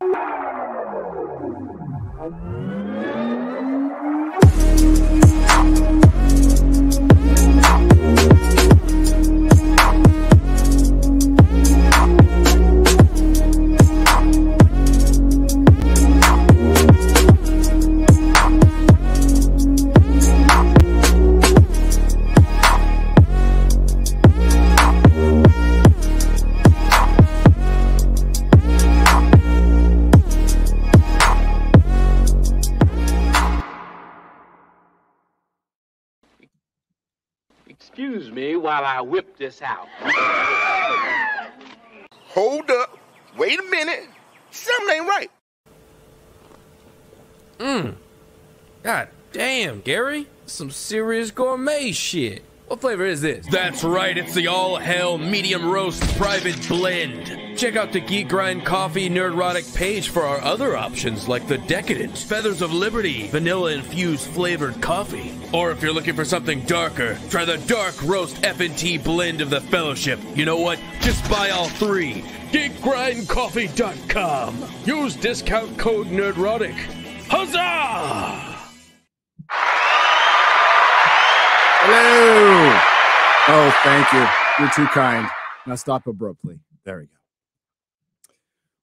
Excuse me while I whip this out. Hold up. Wait a minute. Something ain't right. Mmm. God damn, Gary. Some serious gourmet shit. What flavor is this? That's right, it's the all hell medium roast private blend. Check out the Geek Grind Coffee Nerdrotic page for our other options like the Decadent, Feathers of Liberty, vanilla infused flavored coffee. Or if you're looking for something darker, try the Dark Roast F&T blend of the Fellowship. You know what? Just buy all three. GeekGrindCoffee.com. Use discount code Nerdrotic. Huzzah! Hello. Oh, thank you. You're too kind. Now stop abruptly. There we go.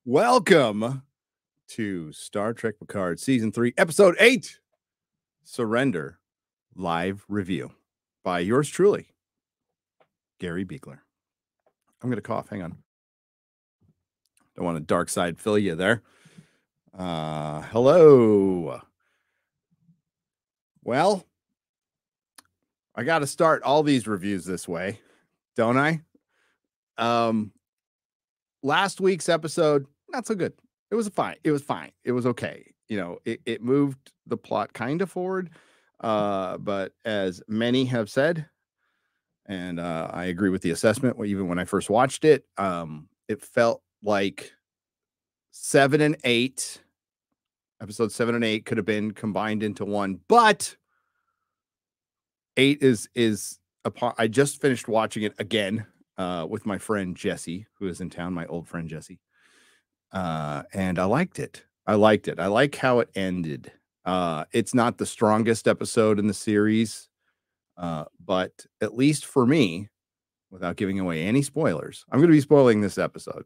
Welcome to Star Trek Picard Season 3, Episode 8 Surrender Live Review by yours truly, Gary Buechler. I'm going to cough. Hang on. Don't want a dark side fill you there. Uh, hello. Well, I got to start all these reviews this way, don't I? Um, last week's episode, not so good. It was fine. It was fine. It was okay. You know, it, it moved the plot kind of forward. Uh, but as many have said, and uh, I agree with the assessment, even when I first watched it, um, it felt like seven and eight, episode seven and eight could have been combined into one, but eight is is upon i just finished watching it again uh with my friend jesse who is in town my old friend jesse. Uh and i liked it. I liked it. I like how it ended. Uh it's not the strongest episode in the series uh but at least for me without giving away any spoilers i'm going to be spoiling this episode.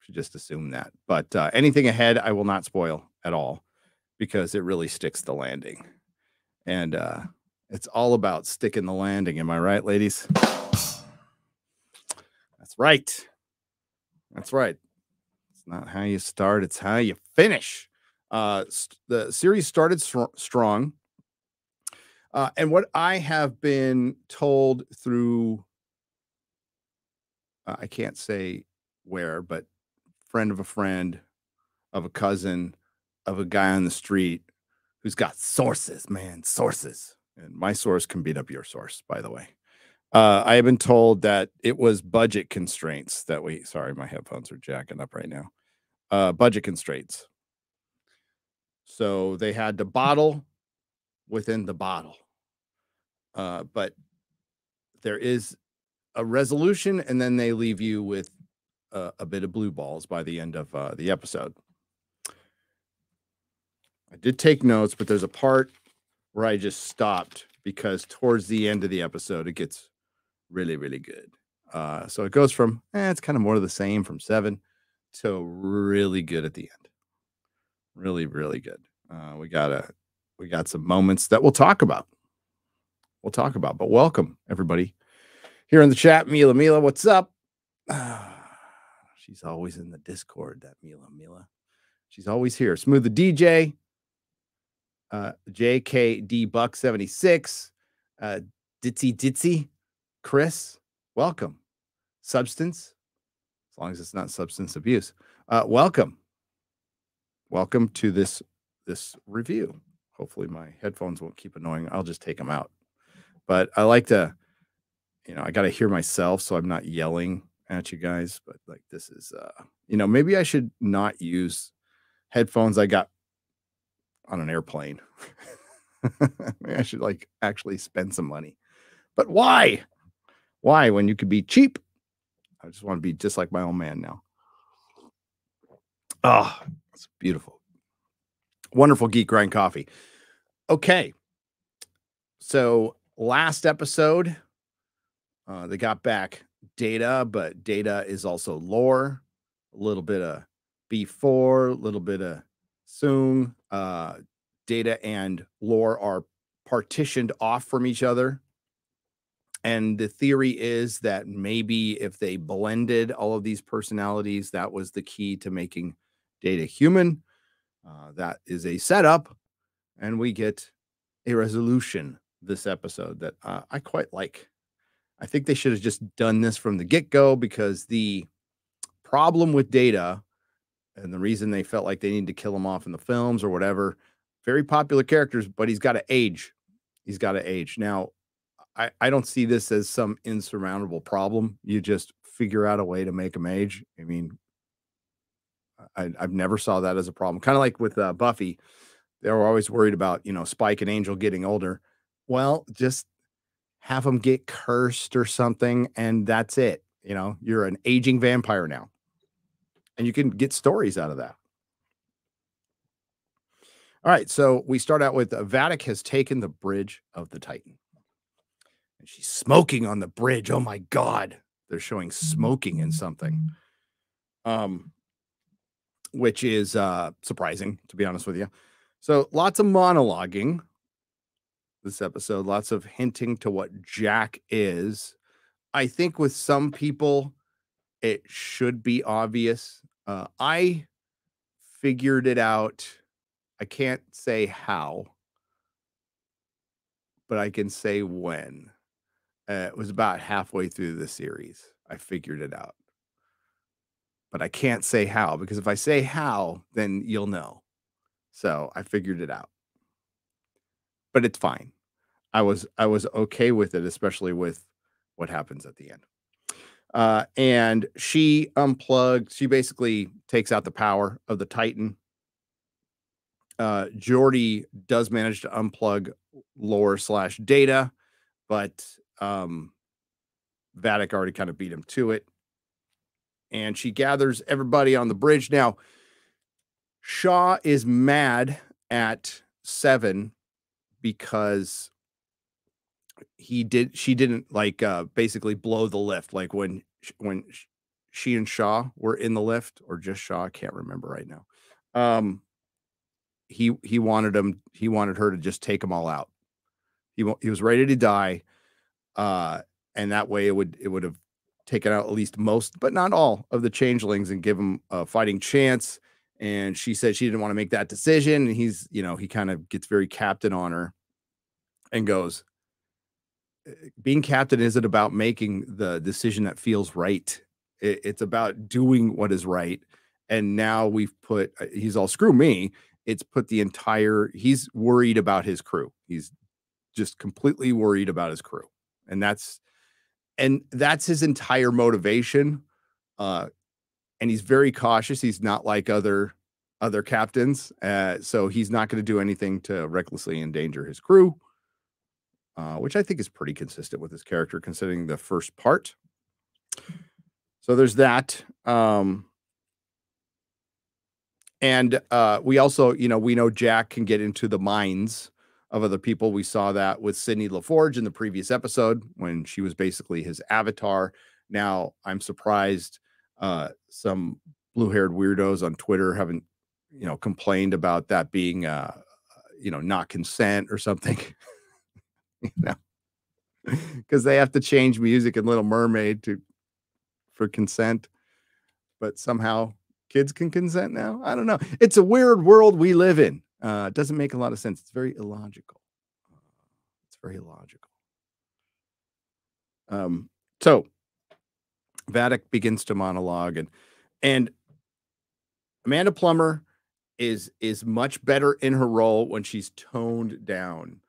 Should just assume that. But uh anything ahead i will not spoil at all because it really sticks the landing. And uh it's all about sticking the landing. Am I right, ladies? That's right. That's right. It's not how you start, it's how you finish. Uh, st- the series started str- strong. Uh, and what I have been told through, uh, I can't say where, but friend of a friend, of a cousin, of a guy on the street who's got sources, man, sources and my source can beat up your source, by the way. Uh, I have been told that it was budget constraints that we. Sorry, my headphones are jacking up right now. Uh, budget constraints. So they had to bottle within the bottle. Uh, but there is a resolution, and then they leave you with a, a bit of blue balls by the end of uh, the episode. I did take notes, but there's a part where I just stopped because towards the end of the episode it gets really really good. Uh, so it goes from eh, it's kind of more of the same from seven to really good at the end. Really really good. Uh, we got a we got some moments that we'll talk about. We'll talk about. But welcome everybody here in the chat. Mila Mila, what's up? she's always in the Discord. That Mila Mila. She's always here. Smooth the DJ uh, JKD Buck 76, uh, Ditzy Chris, welcome. Substance, as long as it's not substance abuse, uh, welcome. Welcome to this this review. Hopefully, my headphones won't keep annoying. I'll just take them out. But I like to, you know, I got to hear myself so I'm not yelling at you guys. But like, this is, uh, you know, maybe I should not use headphones I got on an airplane. I should like actually spend some money. But why? Why when you could be cheap? I just want to be just like my old man now. Oh, It's beautiful. Wonderful geek grind coffee. Okay. So last episode, uh, they got back data, but data is also lore, a little bit of B4, a little bit of Soong. Uh, data and lore are partitioned off from each other. And the theory is that maybe if they blended all of these personalities, that was the key to making data human. Uh, that is a setup, and we get a resolution this episode that uh, I quite like. I think they should have just done this from the get go because the problem with data and the reason they felt like they needed to kill him off in the films or whatever, very popular characters, but he's got to age. He's got to age. Now, I, I don't see this as some insurmountable problem. You just figure out a way to make him age. I mean, I, I've never saw that as a problem. Kind of like with uh, Buffy, they were always worried about you know Spike and Angel getting older. Well, just have them get cursed or something, and that's it. You know, you're an aging vampire now, and you can get stories out of that. All right, so we start out with uh, Vadic has taken the bridge of the Titan, and she's smoking on the bridge. Oh my God, they're showing smoking in something. Um, which is uh surprising to be honest with you. So lots of monologuing this episode, lots of hinting to what Jack is. I think with some people it should be obvious. Uh I figured it out. I can't say how, but I can say when. Uh, it was about halfway through the series. I figured it out but I can't say how because if I say how, then you'll know. So I figured it out. But it's fine. I was I was okay with it, especially with what happens at the end. Uh, and she unplugged. She basically takes out the power of the Titan. Uh, Geordi does manage to unplug lore slash data, but um, Vadic already kind of beat him to it and she gathers everybody on the bridge. Now, Shaw is mad at Seven because he did she didn't like uh basically blow the lift like when when she and Shaw were in the lift or just Shaw, I can't remember right now. Um he he wanted him he wanted her to just take them all out. He he was ready to die uh and that way it would it would have taken out at least most, but not all of the changelings and give them a fighting chance. And she said she didn't want to make that decision. And he's, you know, he kind of gets very captain on her and goes, being captain isn't about making the decision that feels right. it's about doing what is right. And now we've put, uh, he's all screw me. It's put the entire, he's worried about his crew. He's just completely worried about his crew. And that's, and that's his entire motivation. Uh, and he's very cautious. He's not like other other captains, uh, so he's not going to do anything to recklessly endanger his crew, uh, which I think is pretty consistent with his character, considering the first part. So there's that. Um, and uh, we also, you know, we know Jack can get into the minds of other people. We saw that with Sidney LaForge in the previous episode when she was basically his avatar. Now I'm surprised uh, some blue-haired weirdos on Twitter haven't, you know, complained about that being, uh, you know, not consent or something. you know, because they have to change music in Little Mermaid to for consent, but somehow kids can consent now. I don't know. It's a weird world we live in. Uh, it doesn't make a lot of sense. It's very illogical. It's very illogical. Um, so Vadic begins to monologue and and Amanda Plummer is is much better in her role when she's toned down.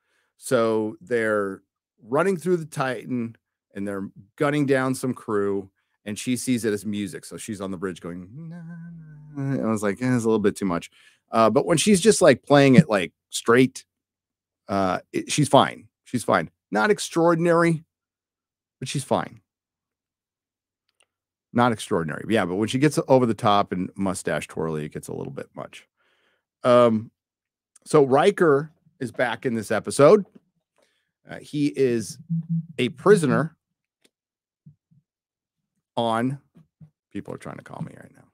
So they're running through the Titan and they're gunning down some crew, and she sees it as music. So she's on the bridge going, nah. I was like, eh, it's a little bit too much. Uh, but when she's just like playing it like straight, uh, it, she's fine. She's fine. Not extraordinary, but she's fine. Not extraordinary. Yeah, but when she gets over the top and mustache twirly, it gets a little bit much. Um, so Riker is back in this episode. Uh, he is a prisoner on. People are trying to call me right now.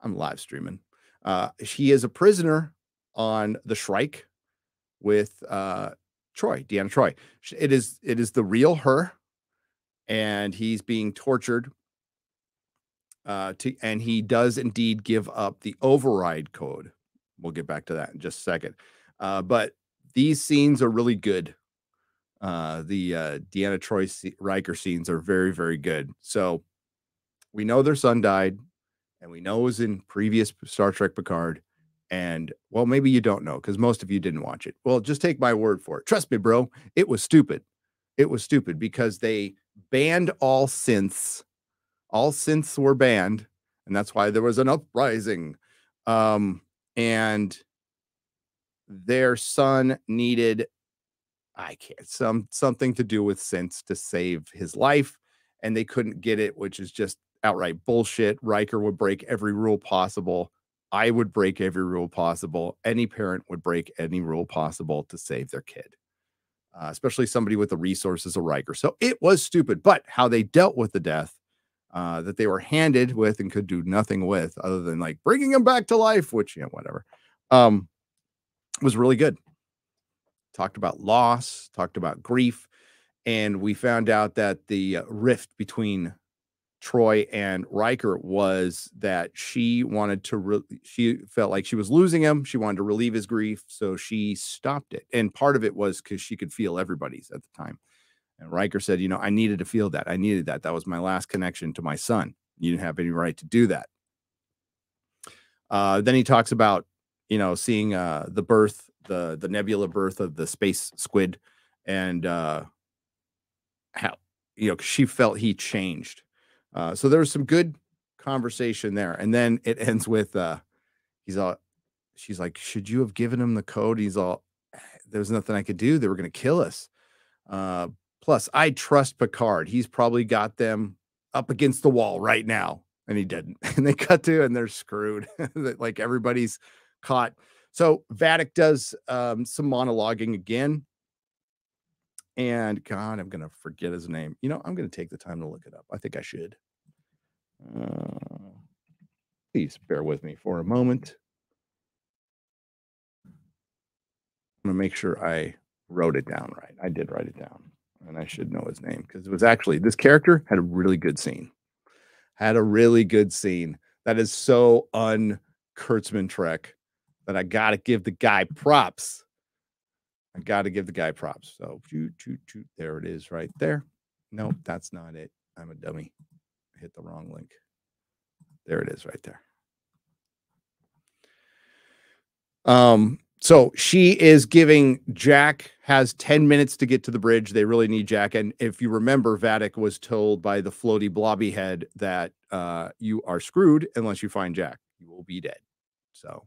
I'm live streaming. Uh, he is a prisoner on the Shrike with uh, Troi, Deanna Troi. It is it is the real her, and he's being tortured. Uh, to and he does indeed give up the override code. We'll get back to that in just a second. Uh, but these scenes are really good. Uh, the uh, Deanna Troi Riker scenes are very, very good. So we know their son died, and we know it was in previous Star Trek Picard. And well, maybe you don't know because most of you didn't watch it. Well, just take my word for it. Trust me, bro. It was stupid. It was stupid because they banned all synths. All synths were banned, and that's why there was an uprising. Um, and their son needed I can't some something to do with synths to save his life, and they couldn't get it, which is just outright bullshit. Riker would break every rule possible. I would break every rule possible. Any parent would break any rule possible to save their kid, uh, especially somebody with the resources of Riker. So it was stupid, but how they dealt with the death uh, that they were handed with and could do nothing with other than like bringing him back to life, which, you know, whatever, um, was really good. Talked about loss, talked about grief, and we found out that the uh, rift between Troi and Riker was that she wanted to, re- she felt like she was losing him. She wanted to relieve his grief. So she stopped it. And part of it was because she could feel everybody's at the time. And Riker said, You know, I needed to feel that. I needed that. That was my last connection to my son. You didn't have any right to do that. Uh, then he talks about, you know, seeing uh, the birth, the the nebula birth of the space squid, and uh, how you know she felt he changed uh, so there was some good conversation there. And then it ends with uh he's all she's like, Should you have given him the code? He's all there's nothing I could do. They were gonna kill us. Uh plus I trust Picard. He's probably got them up against the wall right now. And he didn't. And they cut to and they're screwed. like everybody's caught. So Vadic does um, some monologuing again. And God, I'm gonna forget his name. You know, I'm gonna take the time to look it up. I think I should. Uh, please bear with me for a moment. I'm gonna make sure I wrote it down right. I did write it down, and I should know his name because it was actually this character had a really good scene. Had a really good scene that is so un Kurtzman Trek that I gotta give the guy props. I gotta give the guy props. So. There it is, right there. Nope, that's not it. I'm a dummy I hit the wrong link. There it is right there. Um, so she is giving Jack has 10 minutes to get to the bridge. They really need Jack. And if you remember, Vadic was told by the floaty blobby head that uh, you are screwed unless you find Jack. You will be dead. So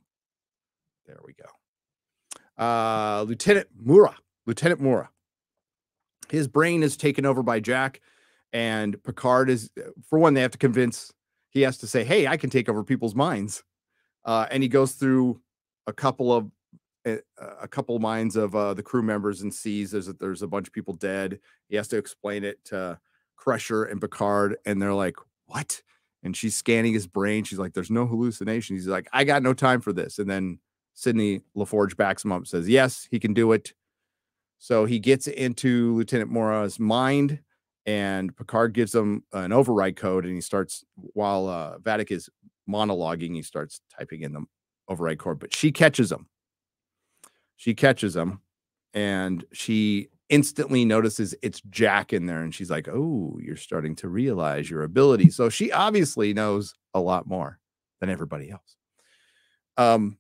there we go. Uh, Lieutenant Mura. Lieutenant Mura. His brain is taken over by Jack. And Picard is, for one, they have to convince, he has to say, hey, I can take over people's minds. Uh, and he goes through a couple of, eh, a, couple minds of uh, the crew members and sees there's there's a bunch of people dead. He has to explain it to Crusher and Picard, and they're like, "What?" And she's scanning his brain. She's like, "There's no hallucination." He's like, "I got no time for this." And then Sidney LaForge backs him up, says, "Yes, he can do it." So he gets into Lieutenant Mura's mind and Picard gives him an override code, and he starts while uh, Vadic is monologuing, he starts typing in the override code, but she catches him. She catches him, and she instantly notices it's Jack in there, and she's like, "Oh, you're starting to realize your ability." So she obviously knows a lot more than everybody else. Um,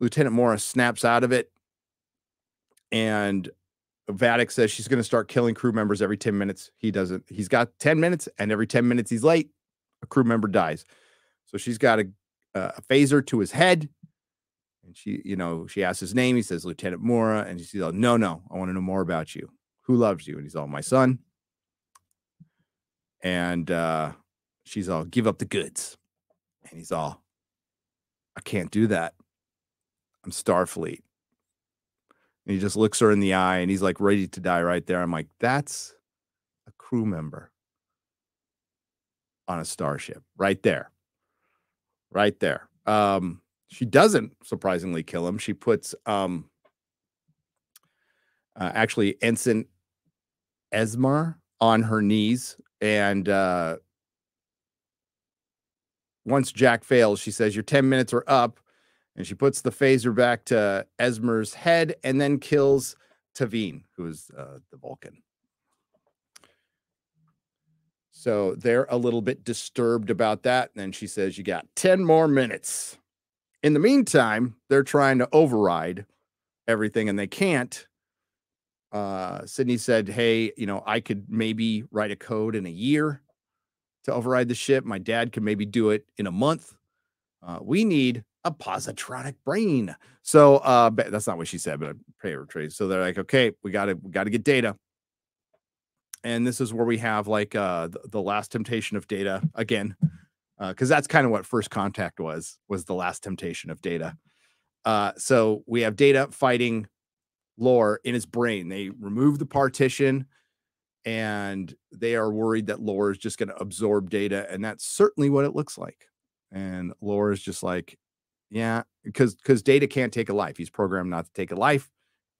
Lieutenant Morris snaps out of it, and Vadic says she's going to start killing crew members every 10 minutes. He doesn't. He's got 10 minutes, and every 10 minutes he's late, a crew member dies. So she's got a, a phaser to his head. And she, you know, she asks his name. He says, Lieutenant Mura. And she's like, No, no, I want to know more about you. Who loves you? And he's all, My son. And uh, she's all, give up the goods. And he's all, I can't do that. I'm Starfleet. And he just looks her in the eye and he's like ready to die right there. I'm like, that's a crew member on a starship right there. Right there. Um, she doesn't surprisingly kill him. She puts um uh, actually Ensign Esmar on her knees and uh once Jack fails, she says, Your 10 minutes are up. And she puts the phaser back to Esmar's head and then kills T'Veen, who is uh, the Vulcan. So they're a little bit disturbed about that. And then she says, You got 10 more minutes. In the meantime, they're trying to override everything and they can't. Uh, Sidney said, Hey, you know, I could maybe write a code in a year to override the ship. My dad could maybe do it in a month. Uh, we need a positronic brain. So uh, that's not what she said, but I paraphrased. So they're like, okay, we got to we got to get data. And this is where we have like uh, the, the last temptation of data again, because uh, that's kind of what first contact was was the last temptation of data. Uh, so we have data fighting Lore in his brain. They remove the partition and they are worried that Lore is just going to absorb data. And that's certainly what it looks like. And Lore is just like, yeah, because because Data can't take a life. He's programmed not to take a life.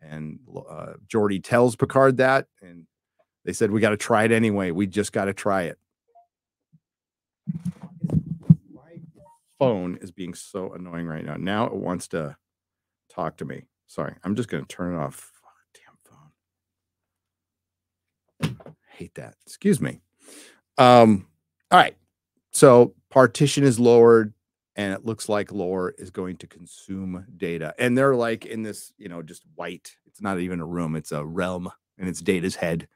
And uh, Geordi tells Picard that, and they said we got to try it anyway. We just got to try it. My phone is being so annoying right now. Now it wants to talk to me. Sorry, I'm just going to turn it off. Damn phone. Hate that. Excuse me. Um. All right. So partition is lowered and it looks like lore is going to consume data and they're like in this you know just white it's not even a room it's a realm and it's data's head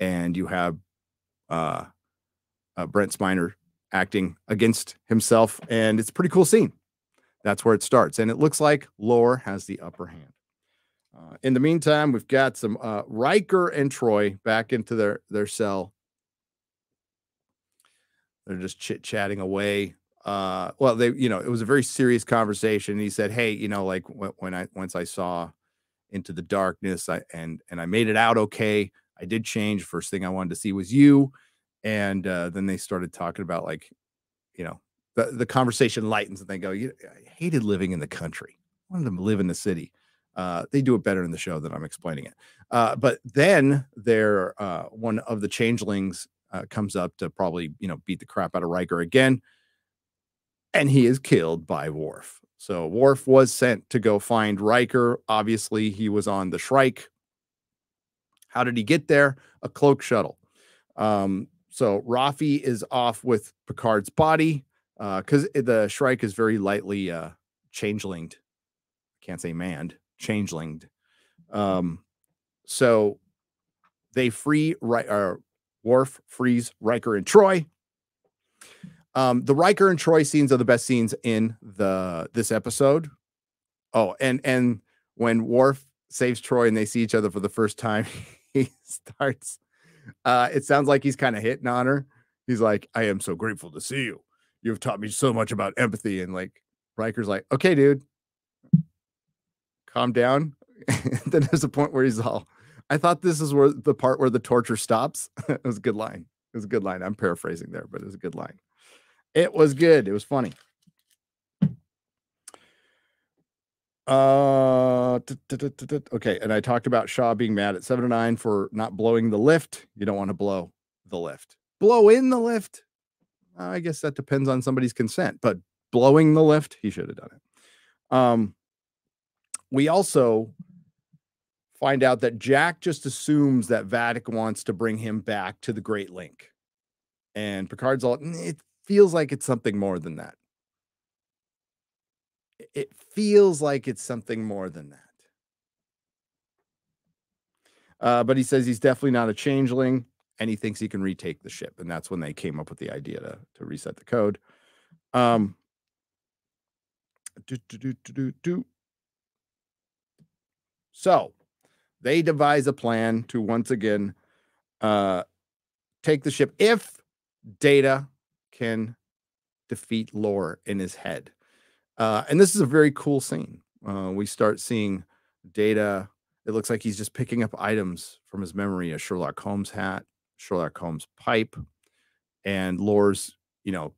and you have uh, uh brent spiner acting against himself and it's a pretty cool scene. That's where it starts and it looks like lore has the upper hand. Uh, in the meantime we've got some uh, riker and Troi back into their their cell. They're just chit chatting away uh well they you know it was a very serious conversation he said hey you know like when, when i once i saw into the darkness i and and i made it out okay i did change first thing i wanted to see was you and uh then they started talking about like you know the, the conversation lightens and they go you i hated living in the country. I wanted to live in the city. Uh they do it better in the show than i'm explaining it. Uh but then there uh one of the changelings uh, comes up to probably you know beat the crap out of Riker again and he is killed by Worf. So Worf was sent to go find Riker. Obviously, he was on the Shrike. How did he get there? A cloak shuttle. Um, so Raffi is off with Picard's body because uh, the Shrike is very lightly uh, changelinged. Can't say manned, changelinged. Um, so they free right. Uh, Worf frees Riker and Troi. Um, the Riker and Troi scenes are the best scenes in the this episode. Oh, and and when Worf saves Troi and they see each other for the first time, he starts. Uh, it sounds like he's kind of hitting on her. He's like, "I am so grateful to see you. You've taught me so much about empathy." And like Riker's like, "Okay, dude, calm down." then there's a point where he's all, "I thought this is where the part where the torture stops." it was a good line. It was a good line. I'm paraphrasing there, but it was a good line. It was good. It was funny. Uh, okay. And I talked about Shaw being mad at seven to nine for not blowing the lift. You don't want to blow the lift. Blow in the lift. I guess that depends on somebody's consent, but blowing the lift, he should have done it. Um, we also find out that Jack just assumes that Vadic wants to bring him back to the Great Link. And Picard's all, it feels like it's something more than that. It feels like it's something more than that. Uh, but he says he's definitely not a changeling and he thinks he can retake the ship. And that's when they came up with the idea to, to reset the code. Um, do, do, do, So they devise a plan to once again uh, take the ship if Data can defeat Lore in his head. Uh, and this is a very cool scene. Uh, we start seeing Data. It looks like he's just picking up items from his memory a Sherlock Holmes hat, Sherlock Holmes pipe, and Lore's, you know,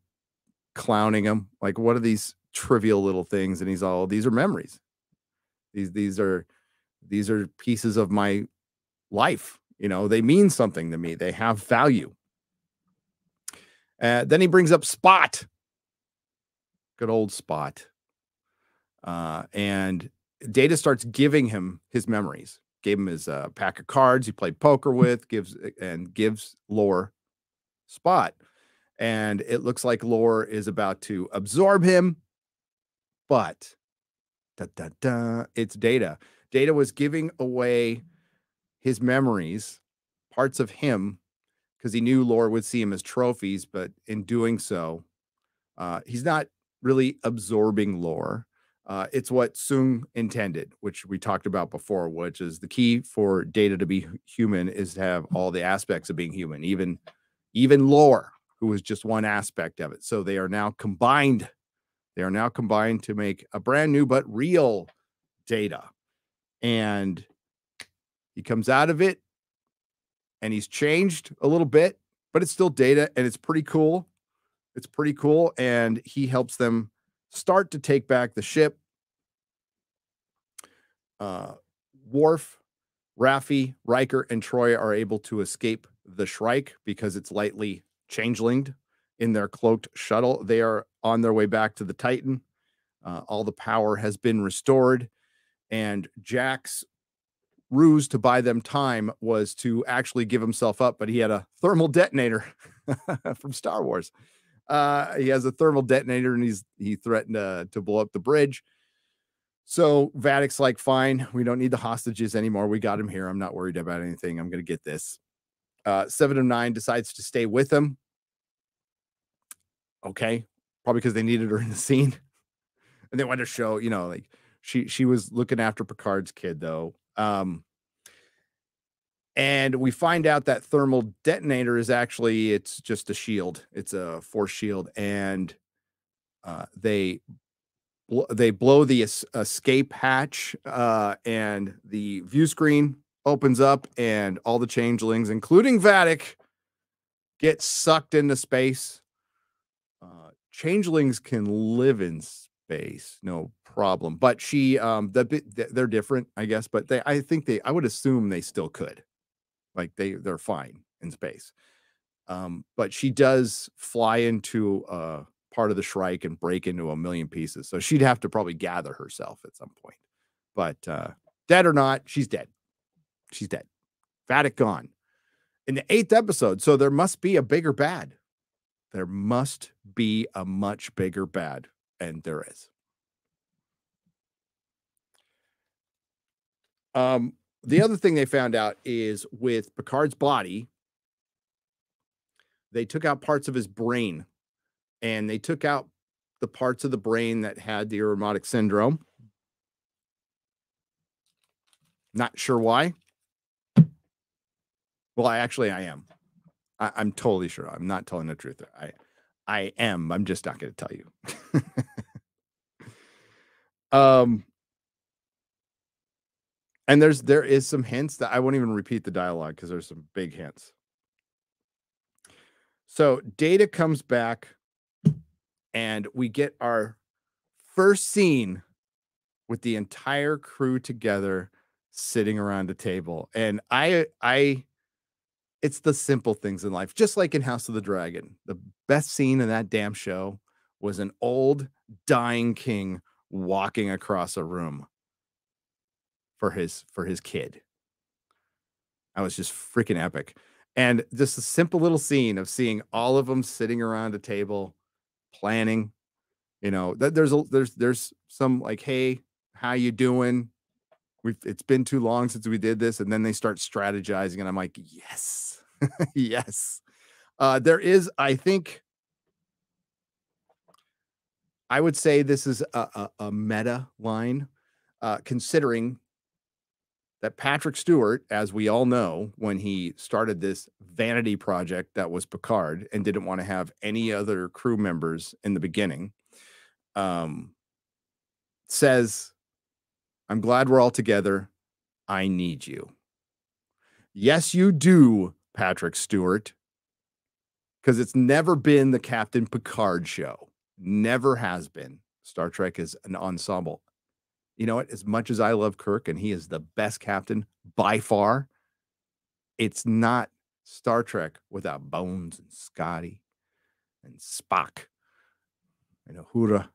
clowning him. Like, what are these trivial little things? And he's all, these are memories. These, these are, these are pieces of my life. You know, they mean something to me. They have value. Uh, then he brings up Spot. Good old Spot. Uh, and Data starts giving him his memories. Gave him his uh, pack of cards he played poker with. Gives and gives Lore Spot, and it looks like Lore is about to absorb him, but da, da, da, it's Data. Data was giving away his memories, parts of him, because he knew Lore would see him as trophies, but in doing so, uh, he's not really absorbing Lore. Uh, it's what Soong intended, which we talked about before, which is the key for data to be human is to have all the aspects of being human, even even lore, who is just one aspect of it. So they are now combined. They are now combined to make a brand new but real data. And he comes out of it and he's changed a little bit, but it's still data and it's pretty cool. It's pretty cool. And he helps them start to take back the ship. Uh, Worf, Raffi, Riker, and Troi are able to escape the Shrike because it's lightly changelinged in their cloaked shuttle. They are on their way back to the Titan. Uh, all the power has been restored, and Jack's ruse to buy them time was to actually give himself up, but he had a thermal detonator from Star Wars. Uh, he has a thermal detonator and he's he threatened uh, to blow up the bridge. So Vadic's like, fine, we don't need the hostages anymore. We got him here. I'm not worried about anything. I'm gonna get this. Uh, seven of nine decides to stay with him. Okay, probably because they needed her in the scene, and they wanted to show, you know, like she she was looking after Picard's kid though. Um, and we find out that thermal detonator is actually it's just a shield. It's a force shield and uh, they bl- they blow the es- escape hatch uh, and the view screen opens up and all the changelings including Vadic get sucked into space. Uh, changelings can live in space no problem but she um the, they're different i guess but they i think they i would assume they still could like they they're fine in space. Um, but she does fly into a part of the Shrike and break into a million pieces. So she'd have to probably gather herself at some point. But uh, dead or not, she's dead. She's dead. Vadic gone. In the eighth episode, so there must be a bigger bad. There must be a much bigger bad, and there is. Um, the other thing they found out is with Picard's body, they took out parts of his brain and they took out the parts of the brain that had the Irumodic syndrome. Not sure why. Well, I actually I am. I, am totally sure. I'm not telling the truth. I I am. I'm just not going to tell you. um and there's there is some hints that I won't even repeat the dialogue because there's some big hints. So Data comes back, and we get our first scene with the entire crew together sitting around a table. And I I it's the simple things in life, just like in House of the Dragon. The best scene in that damn show was an old dying king walking across a room for his for his kid. That was just freaking epic. And just a simple little scene of seeing all of them sitting around a table planning. You know, that there's a there's there's some like, hey, how you doing? We've it's been too long since we did this, and then they start strategizing, and I'm like, yes, yes. Uh, there is, I think, I would say this is a, a, a meta line, uh, considering that Patrick Stewart, as we all know, when he started this vanity project that was Picard and didn't want to have any other crew members in the beginning, um, says, I'm glad we're all together. I need you. Yes, you do, Patrick Stewart, because it's never been the Captain Picard show. Never has been. Star Trek is an ensemble you know what? As much as I love Kirk and he is the best captain by far, it's not Star Trek without Bones and Scotty and Spock and Uhura.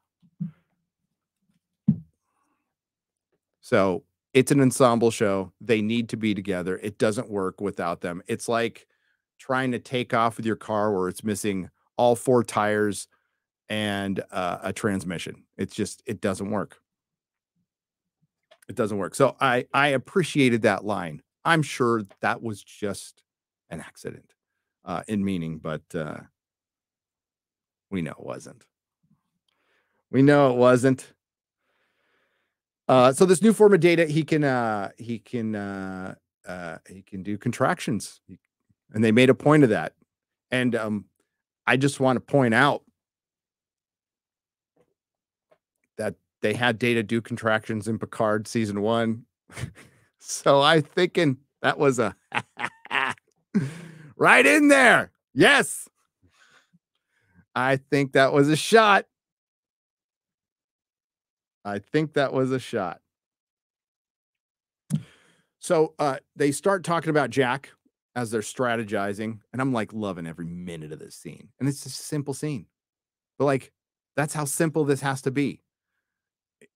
So it's an ensemble show. They need to be together. It doesn't work without them. It's like trying to take off with your car where it's missing all four tires and uh, a transmission. It's just, it doesn't work it doesn't work. So I I appreciated that line. I'm sure that was just an accident uh, in meaning, but uh, we know it wasn't. We know it wasn't. Uh, so this new form of data, he can uh, he can uh, uh, he can do contractions, and they made a point of that. And um, I just want to point out that they had data do contractions in Picard season one. so I'm thinking that was a right in there. Yes. I think that was a shot. I think that was a shot. So uh, they start talking about Jack as they're strategizing, and I'm like loving every minute of this scene. And it's just a simple scene, but like that's how simple this has to be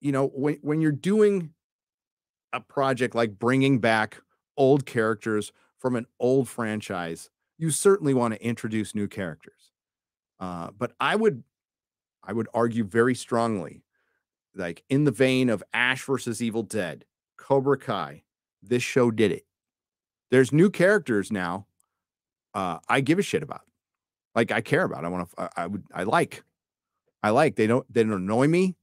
you know, when when you're doing a project like bringing back old characters from an old franchise, you certainly want to introduce new characters. Uh, but I would, I would argue very strongly, like in the vein of Ash versus Evil Dead, Cobra Kai, this show did it. There's new characters now. Uh, I give a shit about, like I care about. I want to. I, I would. I like. I like. They don't. They don't annoy me.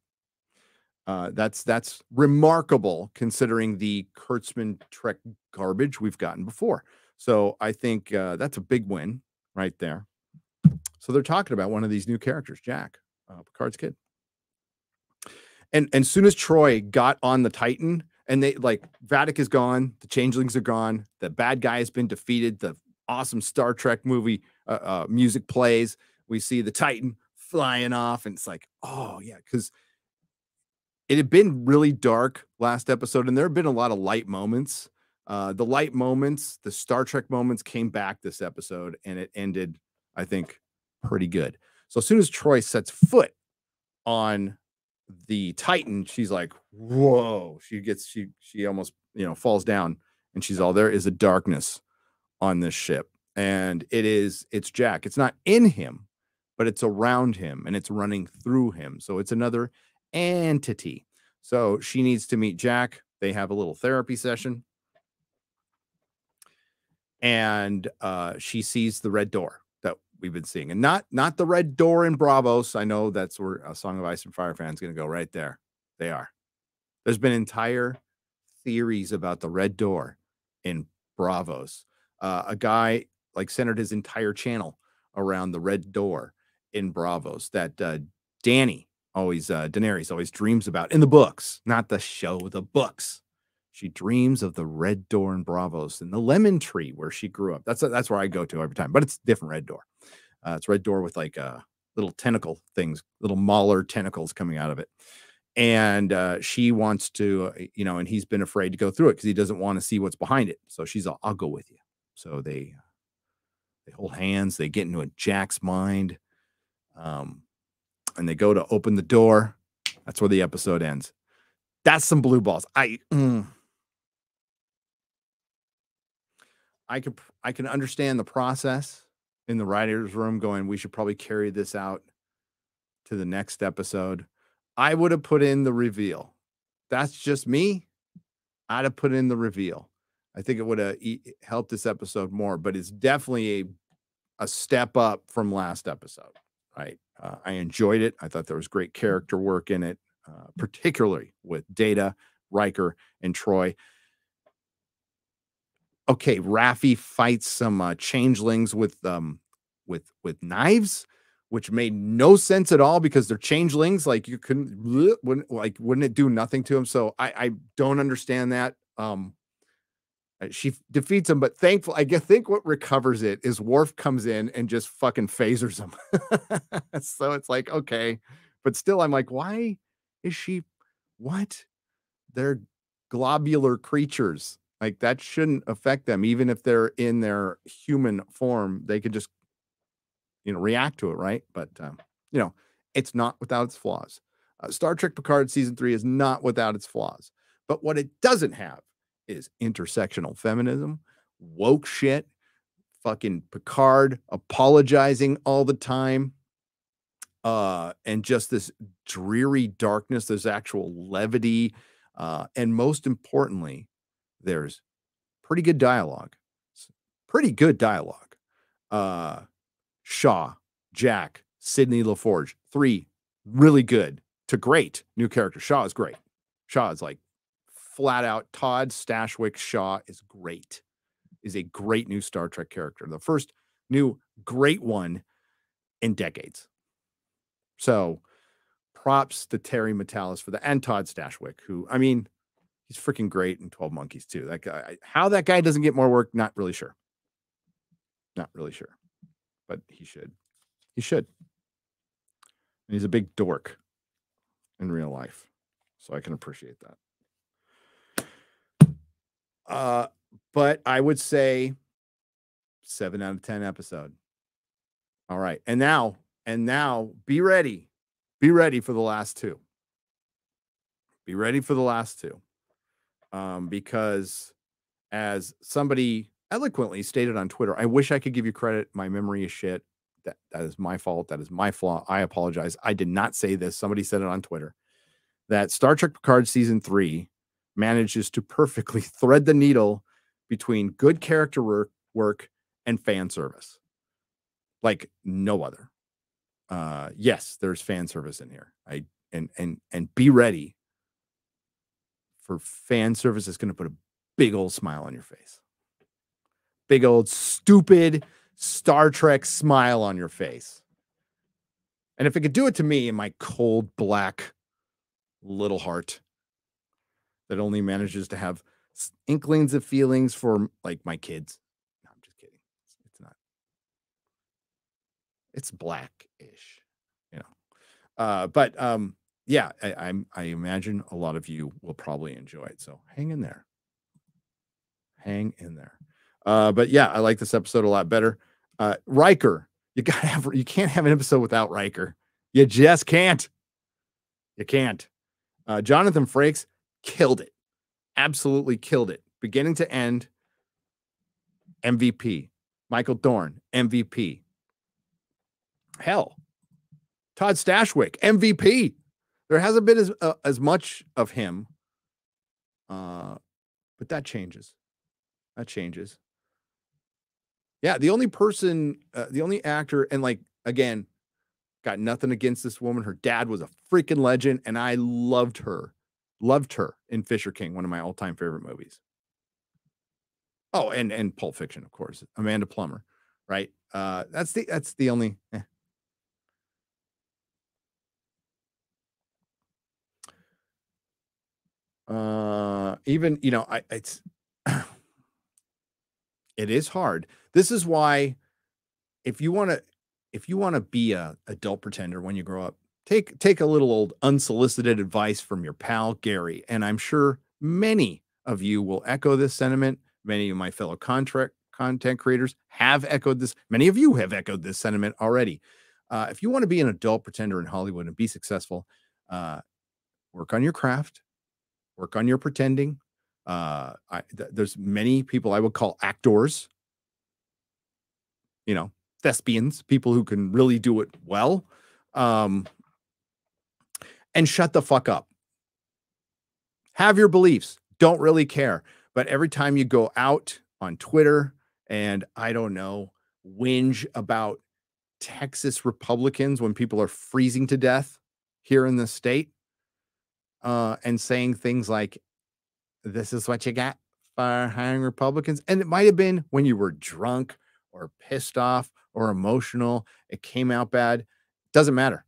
Uh, that's that's remarkable considering the Kurtzman Trek garbage we've gotten before. So I think uh, that's a big win right there. So they're talking about one of these new characters, Jack, uh, Picard's kid. And and soon as Troi got on the Titan, and they like Vadic is gone, the Changelings are gone, the bad guy has been defeated. The awesome Star Trek movie uh, uh, music plays. We see the Titan flying off, and it's like, oh yeah, because it had been really dark last episode, and there have been a lot of light moments. Uh, the light moments, the Star Trek moments came back this episode, and it ended, I think, pretty good. So as soon as Troi sets foot on the Titan, she's like, "Whoa!" She gets she she almost you know falls down, and she's all there is a darkness on this ship, and it is it's Jack. It's not in him, but it's around him, and it's running through him. So it's another entity. So she needs to meet Jack. They have a little therapy session. And uh, she sees the red door that we've been seeing. And not not the red door in Braavos. I know that's where a Song of Ice and Fire fans to go right there. They are. There's been entire theories about the red door in Braavos. Uh, a guy like centered his entire channel around the red door in Braavos that uh, Danny always uh, Daenerys always dreams about in the books, not the show, the books. She dreams of the red door in Braavos and the lemon tree where she grew up. That's that's where I go to every time, but it's different red door. Uh, it's red door with like uh, little tentacle things, little mauler tentacles coming out of it. And uh, she wants to, uh, you know, and he's been afraid to go through it because he doesn't want to see what's behind it. So she's all, I'll go with you. So they they hold hands. They get into a Jack's mind. Um, and they go to open the door. That's where the episode ends. That's some blue balls. I mm, I could I can understand the process in the writers' room going, we should probably carry this out to the next episode. I would have put in the reveal. That's just me. I'd have put in the reveal. I think it would have helped this episode more, but it's definitely a a step up from last episode, right? Uh, I enjoyed it. I thought there was great character work in it, uh, particularly with Data, Riker, and Troi. okay, Raffi fights some uh, changelings with um with with knives, which made no sense at all because they're changelings. Like you couldn't wouldn't like wouldn't it do nothing to them? So I I don't understand that. Um, she defeats him, but thankful I think what recovers it is Worf comes in and just fucking phasers him. so it's like okay, but still I'm like, why is she? What? They're globular creatures. Like that shouldn't affect them, even if they're in their human form. They could just, you know, react to it, right? But um, you know, it's not without its flaws. Uh, Star Trek Picard season three is not without its flaws, but what it doesn't have is intersectional feminism, woke shit, fucking Picard apologizing all the time, uh, and just this dreary darkness. There's actual levity, uh, and most importantly, there's pretty good dialogue. Pretty good dialogue. Uh, Shaw, Jack, Sidney LaForge, three really good to great new character. Shaw is great. Shaw is like flat out. Todd Stashwick Shaw is great. Is a great new Star Trek character. The first new great one in decades. So props to Terry Matalas for the and Todd Stashwick, who I mean, he's freaking great in 12 Monkeys too. That guy, how that guy doesn't get more work, not really sure. Not really sure, but he should. He should. And he's a big dork in real life, so I can appreciate that. Uh, but I would say seven out of ten episode. All right, and now, and now, be ready, be ready for the last two. Be ready for the last two um, because as somebody eloquently stated on Twitter, I wish I could give you credit. My memory is shit. That that is my fault. That is my flaw. I apologize. I did not say this. Somebody said it on Twitter that Star Trek Picard season three manages to perfectly thread the needle between good character work, work and fan service, like no other. Uh, yes, there's fan service in here. I and and and be ready for fan service is going to put a big old smile on your face. Big old stupid Star Trek smile on your face. And if it could do it to me in my cold, black little heart that only manages to have inklings of feelings for like my kids. No, I'm just kidding. It's, it's not. It's black-ish, you know. Uh, but um, yeah, I, I'm I imagine a lot of you will probably enjoy it. So hang in there. Hang in there. Uh, but yeah, I like this episode a lot better. Uh, Riker, you gotta have you can't have an episode without Riker. You just can't. You can't. Uh, Jonathan Frakes killed it. Absolutely killed it. Beginning to end. MVP. Michael Dorn, MVP. Hell, Todd Stashwick, MVP. There hasn't been as uh, as much of him, uh, but that changes. That changes. Yeah, the only person, uh, the only actor, and like again, got nothing against this woman. Her dad was a freaking legend, and I loved her, loved her in Fisher King, one of my all time favorite movies. Oh, and and Pulp Fiction, of course, Amanda Plummer, right? Uh, that's the that's the only. Eh, uh even you know i it's it is hard this is why if you want to if you want to be a adult pretender when you grow up take take a little old unsolicited advice from your pal gary and i'm sure many of you will echo this sentiment many of my fellow contract content creators have echoed this many of you have echoed this sentiment already uh, if you want to be an adult pretender in hollywood and be successful uh, work on your craft work on your pretending. Uh, I, th- there's many people I would call actors, you know, thespians, people who can really do it well. Um, and shut the fuck up. Have your beliefs. Don't really care. But every time you go out on Twitter and I don't know, whinge about Texas Republicans when people are freezing to death here in the state, uh, and saying things like, "This is what you got justify hiring Republicans. And it might have been when you were drunk or pissed off or emotional. It came out bad. Doesn't matter.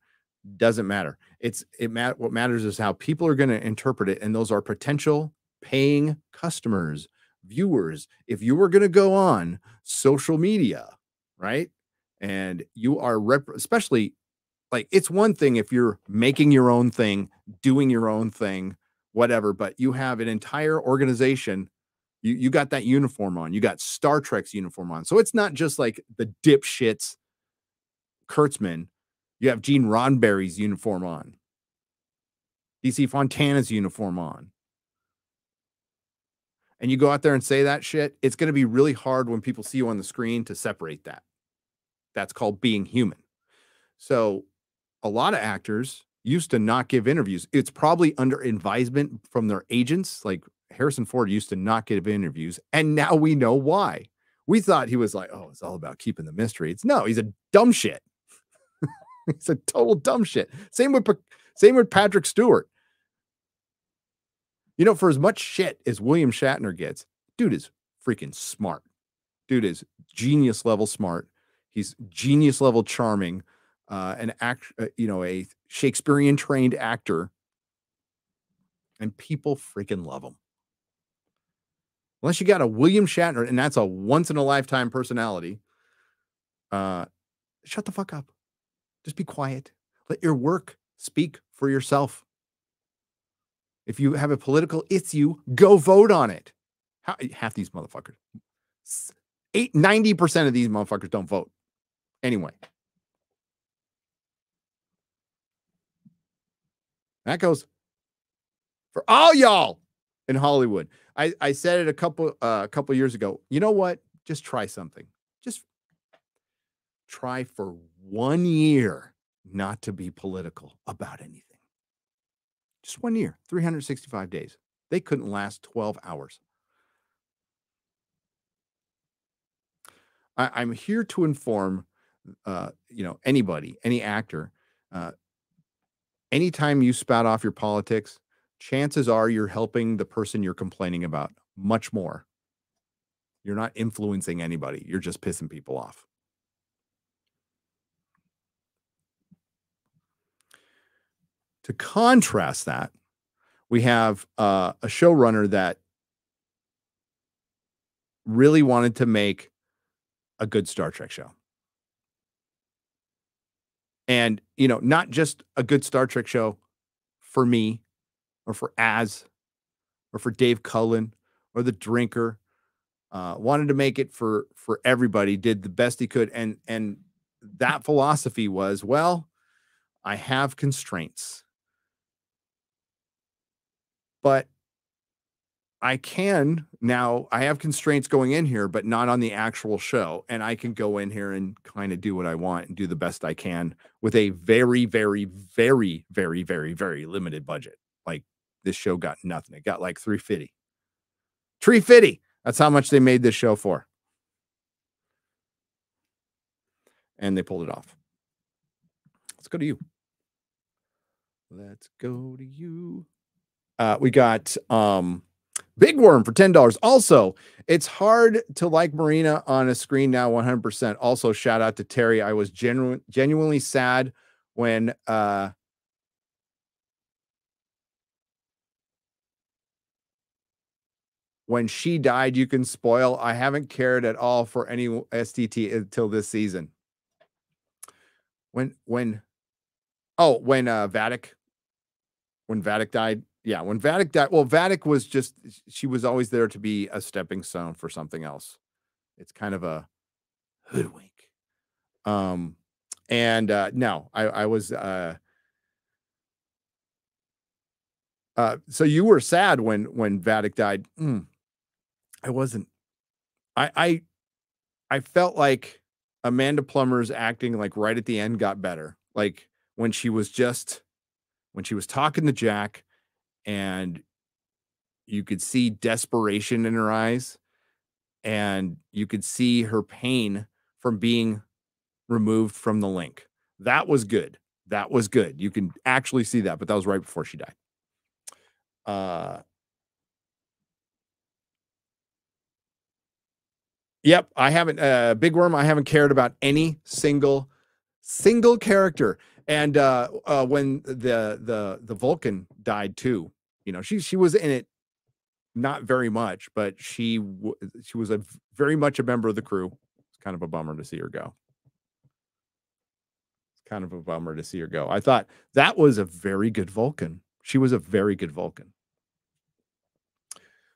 Doesn't matter. It's it mat- what matters is how people are going to interpret it. And those are potential paying customers, viewers. If you were going to go on social media, right? And you are rep- especially like it's one thing if you're making your own thing, doing your own thing, whatever, but you have an entire organization. You, you got that uniform on, you got Star Trek's uniform on. So it's not just like the dipshits, Kurtzman. You have Gene Roddenberry's uniform on, DC Fontana's uniform on. And you go out there and say that shit, it's going to be really hard when people see you on the screen to separate that. That's called being human. So a lot of actors used to not give interviews. It's probably under advisement from their agents. Like Harrison Ford used to not give interviews, and now we know why. We thought he was like, oh, it's all about keeping the mystery. It's no, he's a dumb shit. he's a total dumb shit. Same with same with Patrick Stewart. You know, for as much shit as William Shatner gets, dude is freaking smart. Dude is genius level smart. He's genius level charming uh, an act, uh, you know, a Shakespearean trained actor, and people freaking love him. Unless you got a William Shatner, and that's a once in a lifetime personality, uh, shut the fuck up. Just be quiet. Let your work speak for yourself. If you have a political issue, go vote on it. How, half these motherfuckers, eight, 90% of these motherfuckers don't vote. Anyway. That goes for all y'all in Hollywood. I, I said it a couple uh, a couple years ago. You know what? Just try something. Just try for one year not to be political about anything. Just one year, 365 days. They couldn't last 12 hours. I, am here to inform, uh, you know, anybody, any actor, uh, anytime you spout off your politics, chances are you're helping the person you're complaining about much more. You're not influencing anybody, you're just pissing people off. To contrast that, we have uh, a showrunner that really wanted to make a good Star Trek show. And you know not just a good star trek show for me or for az or for dave cullen or the drinker uh, wanted to make it for for everybody did the best he could. And and that philosophy was well i have constraints but I can now, I have constraints going in here, but not on the actual show. And I can go in here and kind of do what I want and do the best I can with a very, very, very, very, very, very limited budget. Like this show got nothing. It got like 350. 350. That's how much they made this show for. And they pulled it off. Let's go to you. Let's go to you. Uh, we got um Big Worm for $10. Also, it's hard to like Marina on a screen now 100%. Also, shout out to Terry. I was genu- genuinely sad when uh when she died, you can spoil. I haven't cared at all for any SDT until this season. When when oh when uh Vadic when Vadic died, yeah, when Vadic died, well, Vadic was just she was always there to be a stepping stone for something else. It's kind of a hoodwink. Um, and uh no, I I was uh uh so you were sad when when Vadic died. Mm, I wasn't. I I I felt like Amanda Plummer's acting like right at the end got better. Like when she was just when she was talking to Jack and you could see desperation in her eyes and you could see her pain from being removed from the link. That was good. That was good. You can actually see that, but that was right before she died. Uh Yep, I haven't. Uh, Big Worm. I haven't cared about any single single character. And uh, uh, when the the the Vulcan died too, you know, she she was in it not very much, but she w- she was a very much a member of the crew. It's kind of a bummer to see her go. It's kind of a bummer to see her go. I thought that was a very good Vulcan. She was a very good Vulcan.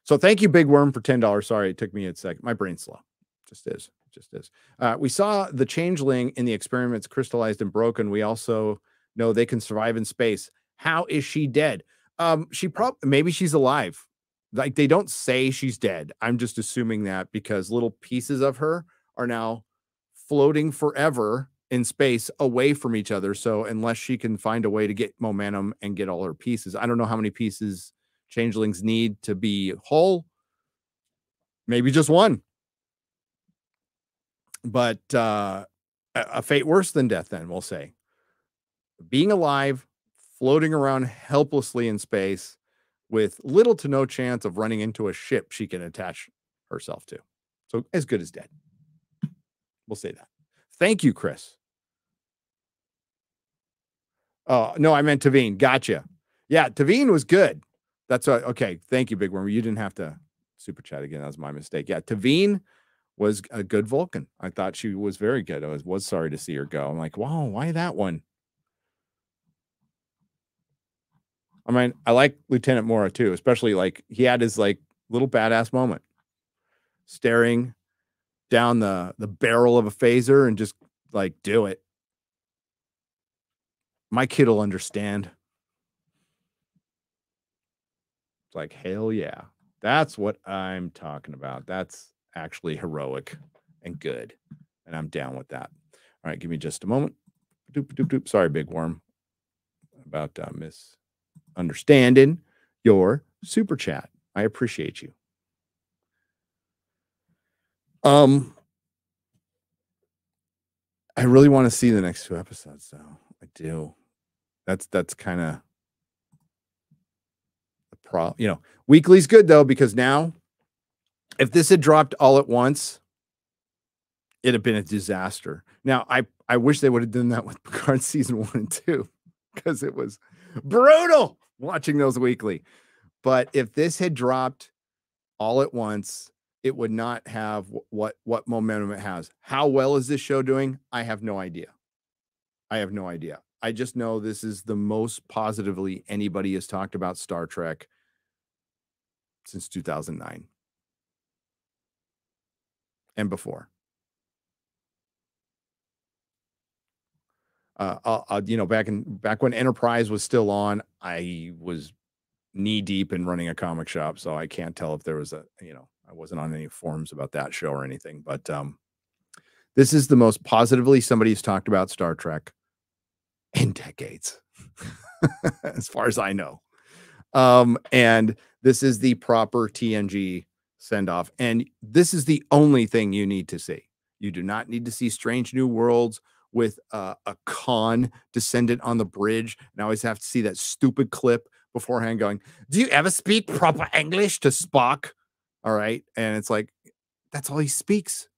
So thank you, Big Worm, for ten dollars. Sorry, it took me a second. My brain's slow. Just is. Just is. Uh, we saw the changeling in the experiments crystallized and broken. We also know they can survive in space. How is she dead? Um, she probably maybe she's alive. Like they don't say she's dead. I'm just assuming that because little pieces of her are now floating forever in space away from each other. So unless she can find a way to get momentum and get all her pieces, I don't know how many pieces changelings need to be whole. Maybe just one. But uh a a fate worse than death, then we'll say. Being alive, floating around helplessly in space with little to no chance of running into a ship she can attach herself to. So as good as dead. We'll say that. Thank you, Chris. Oh, no, I meant T'Veen. Gotcha. Yeah, T'Veen was good. That's what, okay. Thank you, Big Worm. You didn't have to super chat again. That was my mistake. Yeah, T'Veen was a good Vulcan. I thought she was very good. I was, was sorry to see her go. I'm like, wow, why that one? I mean, I like Lieutenant Mura too, especially like he had his like little badass moment, staring down the the barrel of a phaser and just like do it. My kid will understand. It's like hell yeah, that's what I'm talking about. That's actually heroic and good, and I'm down with that. All right, give me just a moment. Doop, doop, doop. Sorry, big worm, about uh, Miss understanding your super chat. I appreciate you. Um, I really want to see the next two episodes, though. I do. That's that's kind of the pro. You know, weekly's good though because now, if this had dropped all at once, it'd have been a disaster. Now, I I wish they would have done that with Picard season one and two because it was brutal watching those weekly. But if this had dropped all at once, it would not have what what momentum it has. How well is this show doing? I have no idea. I have no idea. I just know this is the most positively anybody has talked about Star Trek since 2009 and before. uh, uh, uh, you know, back in back when Enterprise was still on, I was knee deep in running a comic shop, so I can't tell if there was a, you know, I wasn't on any forums about that show or anything. But um, this is the most positively somebody's talked about Star Trek in decades, as far as I know. Um, and this is the proper TNG send off, and this is the only thing you need to see. You do not need to see Strange New Worlds with uh, a Khan descendant on the bridge. And I always have to see that stupid clip beforehand going, Do you ever speak proper English to Spock? All right. And it's like, that's all he speaks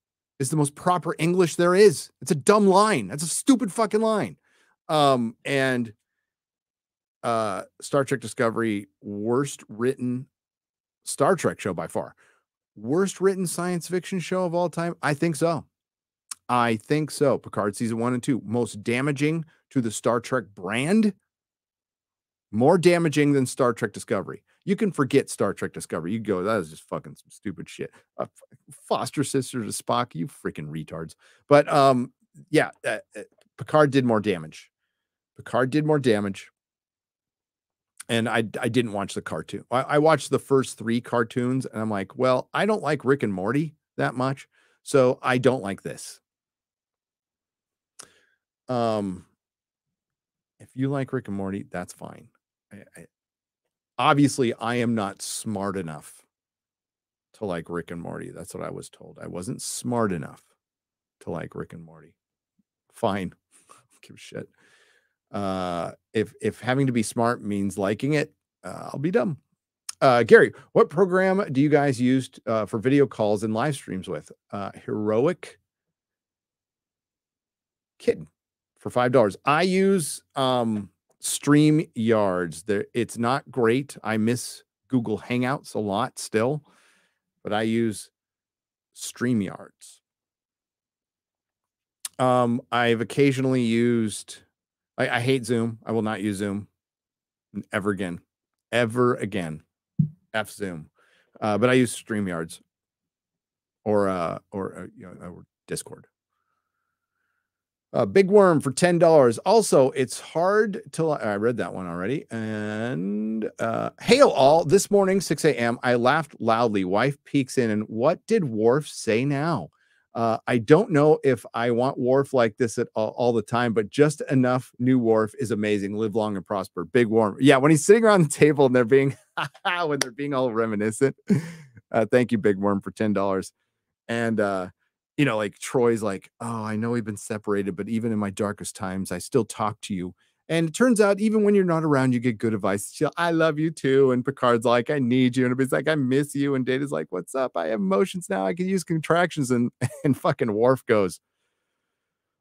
is the most proper English there is. It's a dumb line. That's a stupid fucking line. Um, and uh Star Trek Discovery, worst written Star Trek show by far. Worst written science fiction show of all time? I think so. I think so. Picard season one and two, most damaging to the Star Trek brand, more damaging than Star Trek Discovery. You can forget Star Trek Discovery. You go, that is just fucking some stupid shit. Uh, foster sisters of Spock, you freaking retards. But um, yeah, uh, uh, Picard did more damage. Picard did more damage. And I I didn't watch the cartoon. I, I watched the first three cartoons, and I'm like, well, I don't like Rick and Morty that much, so I don't like this. Um, if you like Rick and Morty, that's fine. I, I, obviously, I am not smart enough to like Rick and Morty. That's what I was told. I wasn't smart enough to like Rick and Morty. Fine, give a shit. Uh, if if having to be smart means liking it, uh, I'll be dumb. Uh, Gary, what program do you guys use uh, for video calls and live streams with? Uh, Heroic Kitten for five dollars. I use um, Stream Yards. There, it's not great. I miss Google Hangouts a lot still, but I use Stream Yards. Um, I've occasionally used. I, I hate Zoom. I will not use Zoom ever again, ever again. F Zoom, uh, but I use StreamYards or uh, or uh, you know or Discord. Uh, Big Worm for ten dollars. Also, it's hard to. I read that one already. And uh, hail all! This morning, six a.m. I laughed loudly. Wife peeks in, and what did Worf say now? Uh, I don't know if I want Worf like this at all, all, the time, but just enough new Worf is amazing. Live long and prosper. Big Worm. Yeah, when he's sitting around the table and they're being when they're being all reminiscent. Uh, thank you, Big Worm, for ten dollars. And uh, you know, like Troi's like, oh, I know we've been separated, but even in my darkest times, I still talk to you. And it turns out, even when you're not around, you get good advice. She'll, I love you too. And Picard's like, I need you. And it's like, I miss you. And Data's like, What's up? I have emotions now. I can use contractions. And and fucking Worf goes,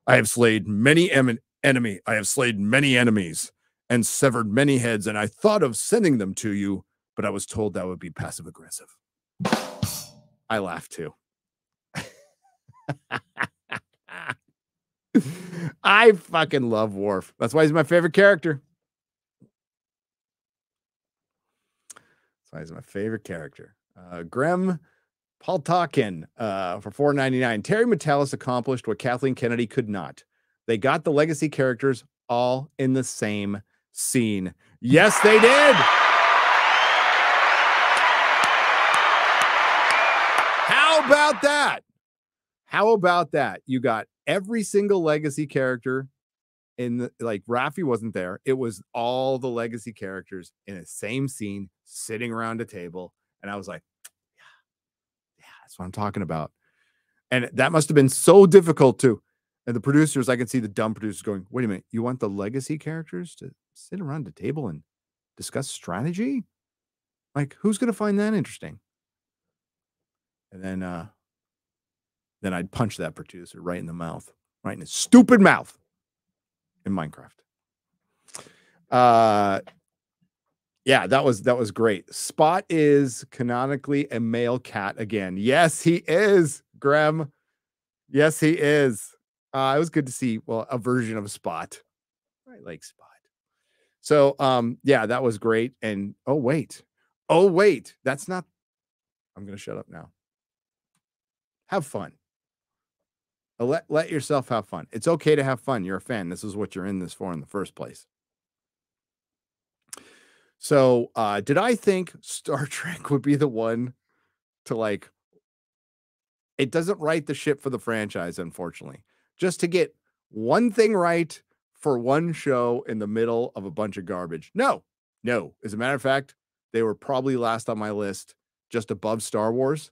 I have slayed many em- enemy. I have slayed many enemies and severed many heads. And I thought of sending them to you, but I was told that would be passive aggressive. I laughed too. I fucking love Worf. That's why he's my favorite character. That's why he's my favorite character. Uh, Grem Paltakin uh, for four ninety nine. Terry Matalas accomplished what Kathleen Kennedy could not. They got the legacy characters all in the same scene. Yes, they did. How about that? How about that? You got every single legacy character in the like Raffi wasn't there. It was all the legacy characters in the same scene sitting around a table. And I was like, yeah, yeah, that's what I'm talking about. And that must have been so difficult too. And the producers, I can see the dumb producers going, wait a minute, you want the legacy characters to sit around the table and discuss strategy? Like, who's gonna find that interesting? And then uh then I'd punch that producer right in the mouth, right in his stupid mouth in Minecraft. Uh yeah, that was that was great. Spot is canonically a male cat again. Yes, he is, Graham. Yes, he is. Uh, it was good to see well a version of Spot. I like Spot. So um yeah, that was great. And oh wait, oh wait, that's not. I'm gonna shut up now. Have fun. Let let yourself have fun. It's okay to have fun. You're a fan. This is what you're in this for in the first place. So, uh, did I think Star Trek would be the one to like? It doesn't right the ship for the franchise, unfortunately. Just to get one thing right for one show in the middle of a bunch of garbage. No, no. As a matter of fact, they were probably last on my list, just above Star Wars.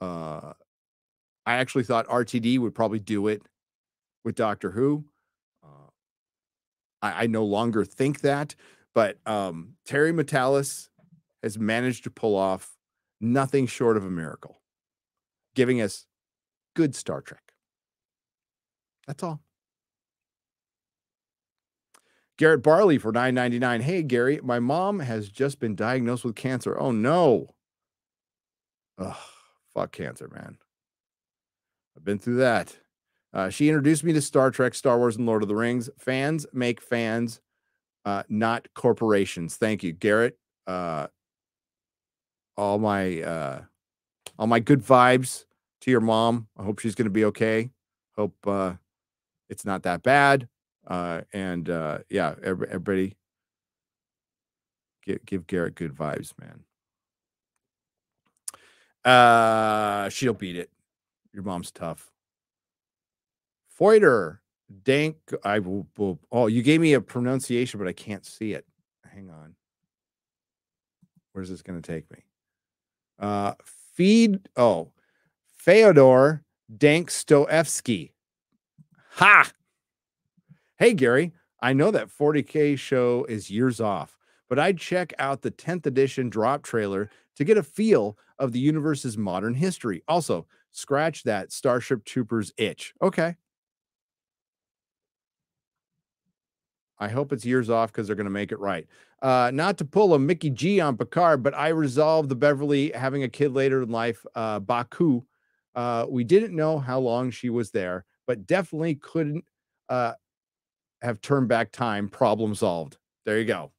Uh, I actually thought RTD would probably do it with Doctor Who. Uh, I, I, no longer think that, but um, Terry Matalas has managed to pull off nothing short of a miracle, giving us good Star Trek. That's all. Garrett Barley for 9.99. Hey Gary, my mom has just been diagnosed with cancer. Oh no. Ugh, fuck cancer, man. I've been through that. Uh, she introduced me to Star Trek, Star Wars, and Lord of the Rings. Fans make fans, uh, not corporations. Thank you, Garrett. Uh, all my uh, all my good vibes to your mom. I hope she's going to be okay. Hope uh, it's not that bad. Uh, and yeah, everybody, give, give Garrett good vibes, man. She'll beat it. Your mom's tough. Feuder, Dank. I will, will. Oh, you gave me a pronunciation, but I can't see it. Hang on. Where's this going to take me? Uh, feed. Oh, Feodor Dankstoevsky. Ha! Hey, Gary. I know that 40K show is years off, but I'd check out the 10th edition drop trailer to get a feel of the universe's modern history. Also, scratch that Starship Troopers itch. Okay. I hope it's years off because they're going to make it right. Uh, not to pull a Mickey G on Picard, but I resolved the Beverly having a kid later in life, uh, Baku. Uh, we didn't know how long she was there, but definitely couldn't uh, have turned back time. Problem solved. There you go.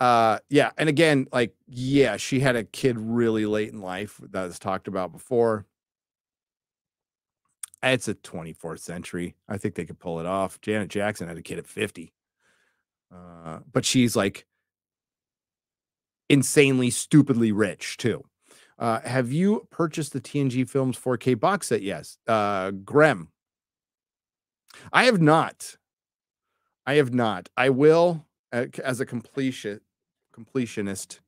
Uh, yeah, and again, like, yeah, she had a kid really late in life that was talked about before. It's a 24th century. I think they could pull it off. Janet Jackson had a kid at 50. Uh, but she's like insanely, stupidly rich too. Uh, have you purchased the TNG Films 4K box set? Yes. Uh, Grem. I have not. I have not. I will as a completion completionist,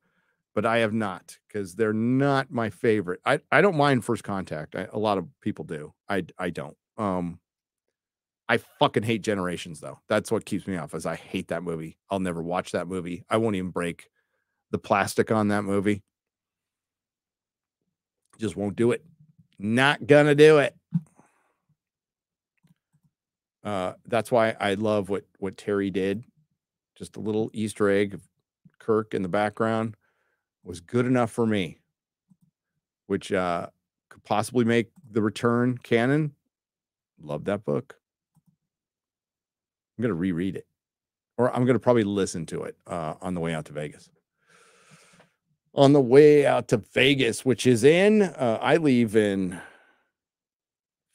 but I have not because they're not my favorite. I, I don't mind First Contact. I, a lot of people do. I I don't. Um, I fucking hate Generations though. That's what keeps me off. Is I hate that movie. I'll never watch that movie. I won't even break the plastic on that movie. Just won't do it. Not gonna do it. Uh, that's why I love what what Terry did. Just a little Easter egg of Kirk in the background was good enough for me, which uh, could possibly make the return canon. Love that book. I'm gonna reread it, or I'm gonna probably listen to it uh, on the way out to Vegas on the way out to Vegas, which is in, uh, I leave in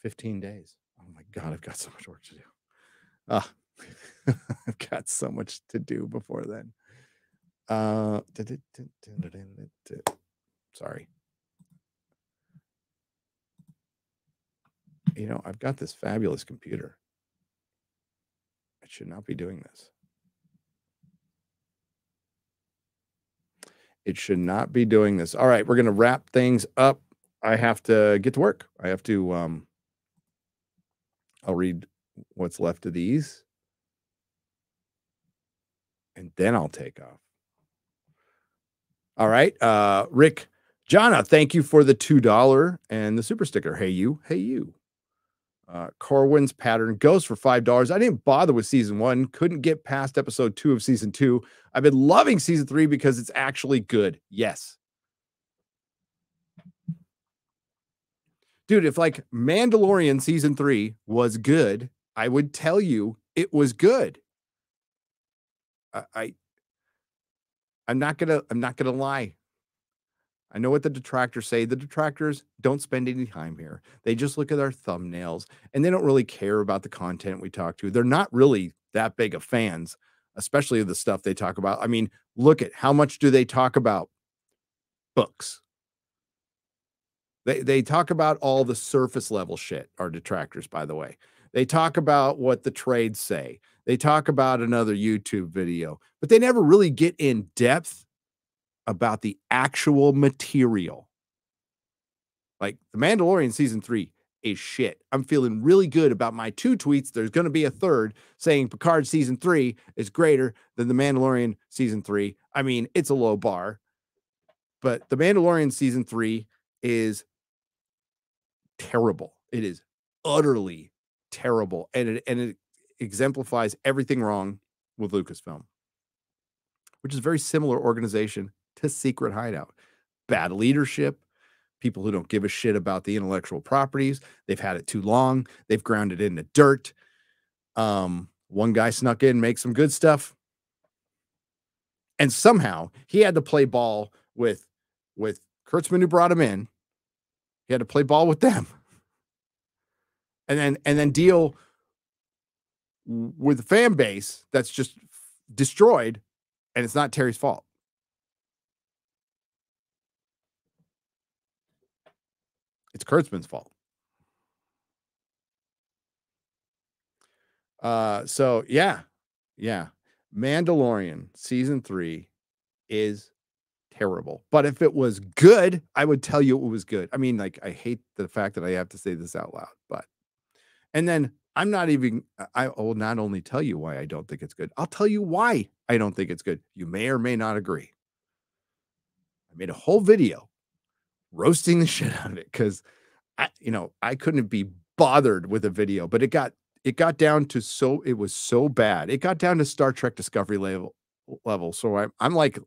15 days. Oh my God, I've got so much work to do. Uh, I've got so much to do before then. Uh, sorry. You know, I've got this fabulous computer. I should not be doing this. It should not be doing this. All right, we're going to wrap things up. I have to get to work. I have to um I'll read what's left of these. And then I'll take off. All right. Uh Rick Jana, thank you for the $2 and the super sticker. Hey you, hey you. Uh, Corwin's pattern goes for five dollars. I didn't bother with season one, couldn't get past episode two of season two. I've been loving season three because it's actually good. Yes, dude. If like Mandalorian season three was good, I would tell you it was good. I, I'm not gonna I'm not gonna lie. I know what the detractors say. The detractors don't spend any time here. They just look at our thumbnails and they don't really care about the content we talk to. They're not really that big of fans, especially of the stuff they talk about. I mean, look at how much do they talk about books? They they talk about all the surface level shit, our detractors, by the way. They talk about what the trades say. They talk about another YouTube video, but they never really get in depth about the actual material. Like The Mandalorian season three is shit. I'm feeling really good about my two tweets. There's going to be a third saying Picard season three is greater than The Mandalorian season three. I mean, it's a low bar, but The Mandalorian season three is terrible. It is utterly terrible. And it, and it exemplifies everything wrong with Lucasfilm, which is a very similar organization to Secret Hideout. Bad leadership, people who don't give a shit about the intellectual properties. They've had it too long. They've ground it in the dirt. Um, one guy snuck in, make some good stuff, and somehow he had to play ball with with Kurtzman who brought him in. He had to play ball with them, and then and then deal with the fan base that's just destroyed, and it's not Terry's fault. It's Kurtzman's fault. Uh, so yeah, yeah. Mandalorian season three is terrible. But if it was good, I would tell you it was good. I mean, like, I hate the fact that I have to say this out loud, but and then I'm not even uh, I will not only tell you why I don't think it's good. I'll tell you why I don't think it's good. You may or may not agree. I made a whole video roasting the shit out of it cuz I you know, I couldn't be bothered with a video, but it got it got down to so it was so bad. It got down to Star Trek Discovery level level. So I, I'm like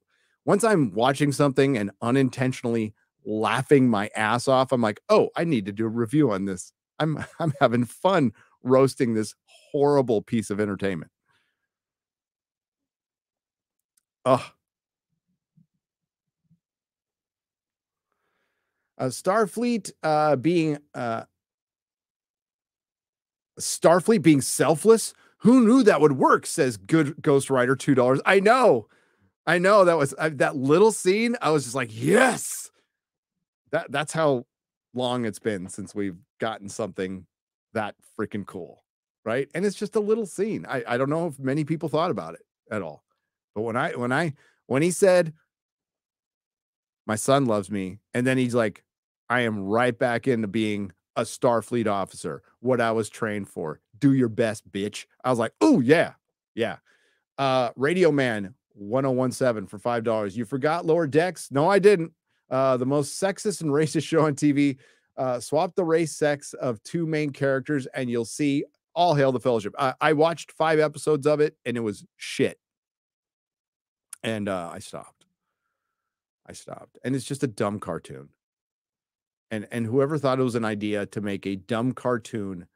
once I'm watching something and unintentionally laughing my ass off, I'm like, "Oh, I need to do a review on this." I'm I'm having fun roasting this horrible piece of entertainment. Oh. Uh, Starfleet uh, being uh, Starfleet being selfless. Who knew that would work? Says good Ghost Rider two dollars. I know, I know that was uh, that little scene. I was just like, yes. That that's how long it's been since we've gotten something that freaking cool, right? And it's just a little scene. I I don't know if many people thought about it at all, but when I when I when he said, "My son loves me," and then he's like, "I am right back into being a Starfleet officer, what I was trained for. Do your best, bitch." I was like, "Oh yeah, yeah." Uh, Radio Man 1017 for five dollars. You forgot Lower Decks? No, I didn't. Uh, the most sexist and racist show on TV. Uh, swap the race sex of two main characters, and you'll see all hail the fellowship. I, I watched five episodes of it, and it was shit. And uh, I stopped. I stopped. And it's just a dumb cartoon. And and whoever thought it was an idea to make a dumb cartoon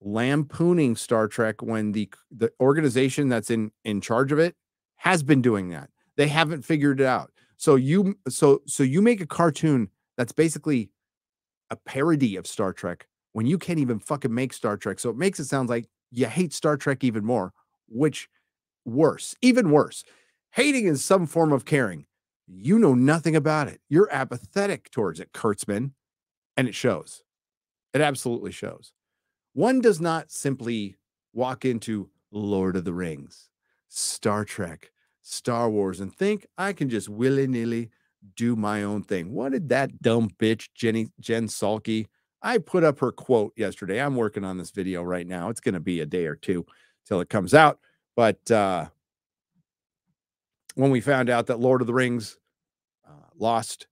lampooning Star Trek when the the organization that's in in charge of it has been doing that. They haven't figured it out. So you so so you make a cartoon that's basically a parody of Star Trek when you can't even fucking make Star Trek. So it makes it sound like you hate Star Trek even more, which worse, even worse. Hating is some form of caring. You know nothing about it. You're apathetic towards it, Kurtzman, and it shows. It absolutely shows. One does not simply walk into Lord of the Rings, Star Trek, Star Wars, and think I can just willy nilly do my own thing. What did that dumb bitch, Jenny Jen Salke? I put up her quote yesterday. I'm working on this video right now. It's going to be a day or two till it comes out. But uh, when we found out that Lord of the Rings uh, lost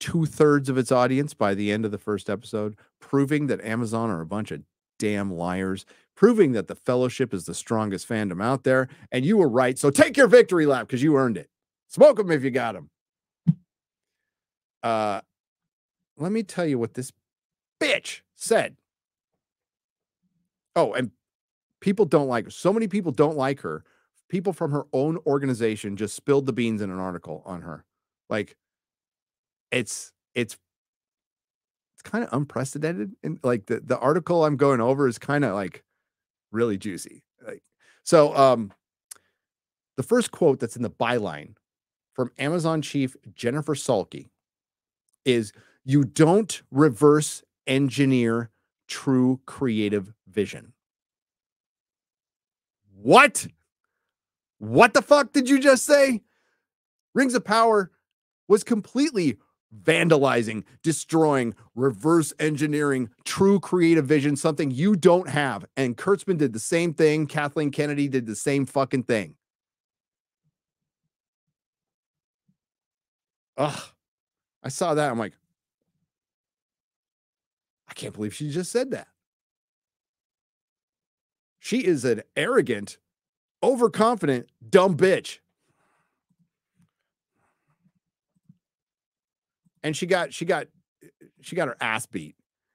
two thirds of its audience by the end of the first episode, proving that Amazon are a bunch of damn liars, proving that the Fellowship is the strongest fandom out there. And you were right. So take your victory lap because you earned it. Smoke them if you got them. Uh, let me tell you what this bitch said. Oh, and people don't like her. So many people don't like her. People from her own organization just spilled the beans in an article on her. Like it's it's it's kind of unprecedented. And like the, the article I'm going over is kind of like really juicy. Like so um the first quote that's in the byline from Amazon chief Jennifer Salke is you don't reverse engineer true creative vision. What? What the fuck did you just say? Rings of Power was completely vandalizing, destroying, reverse engineering true creative vision, something you don't have. And Kurtzman did the same thing. Kathleen Kennedy did the same fucking thing. Ugh. I saw that. I'm like, I can't believe she just said that. She is an arrogant, overconfident, dumb bitch. And she got she got she got her ass beat.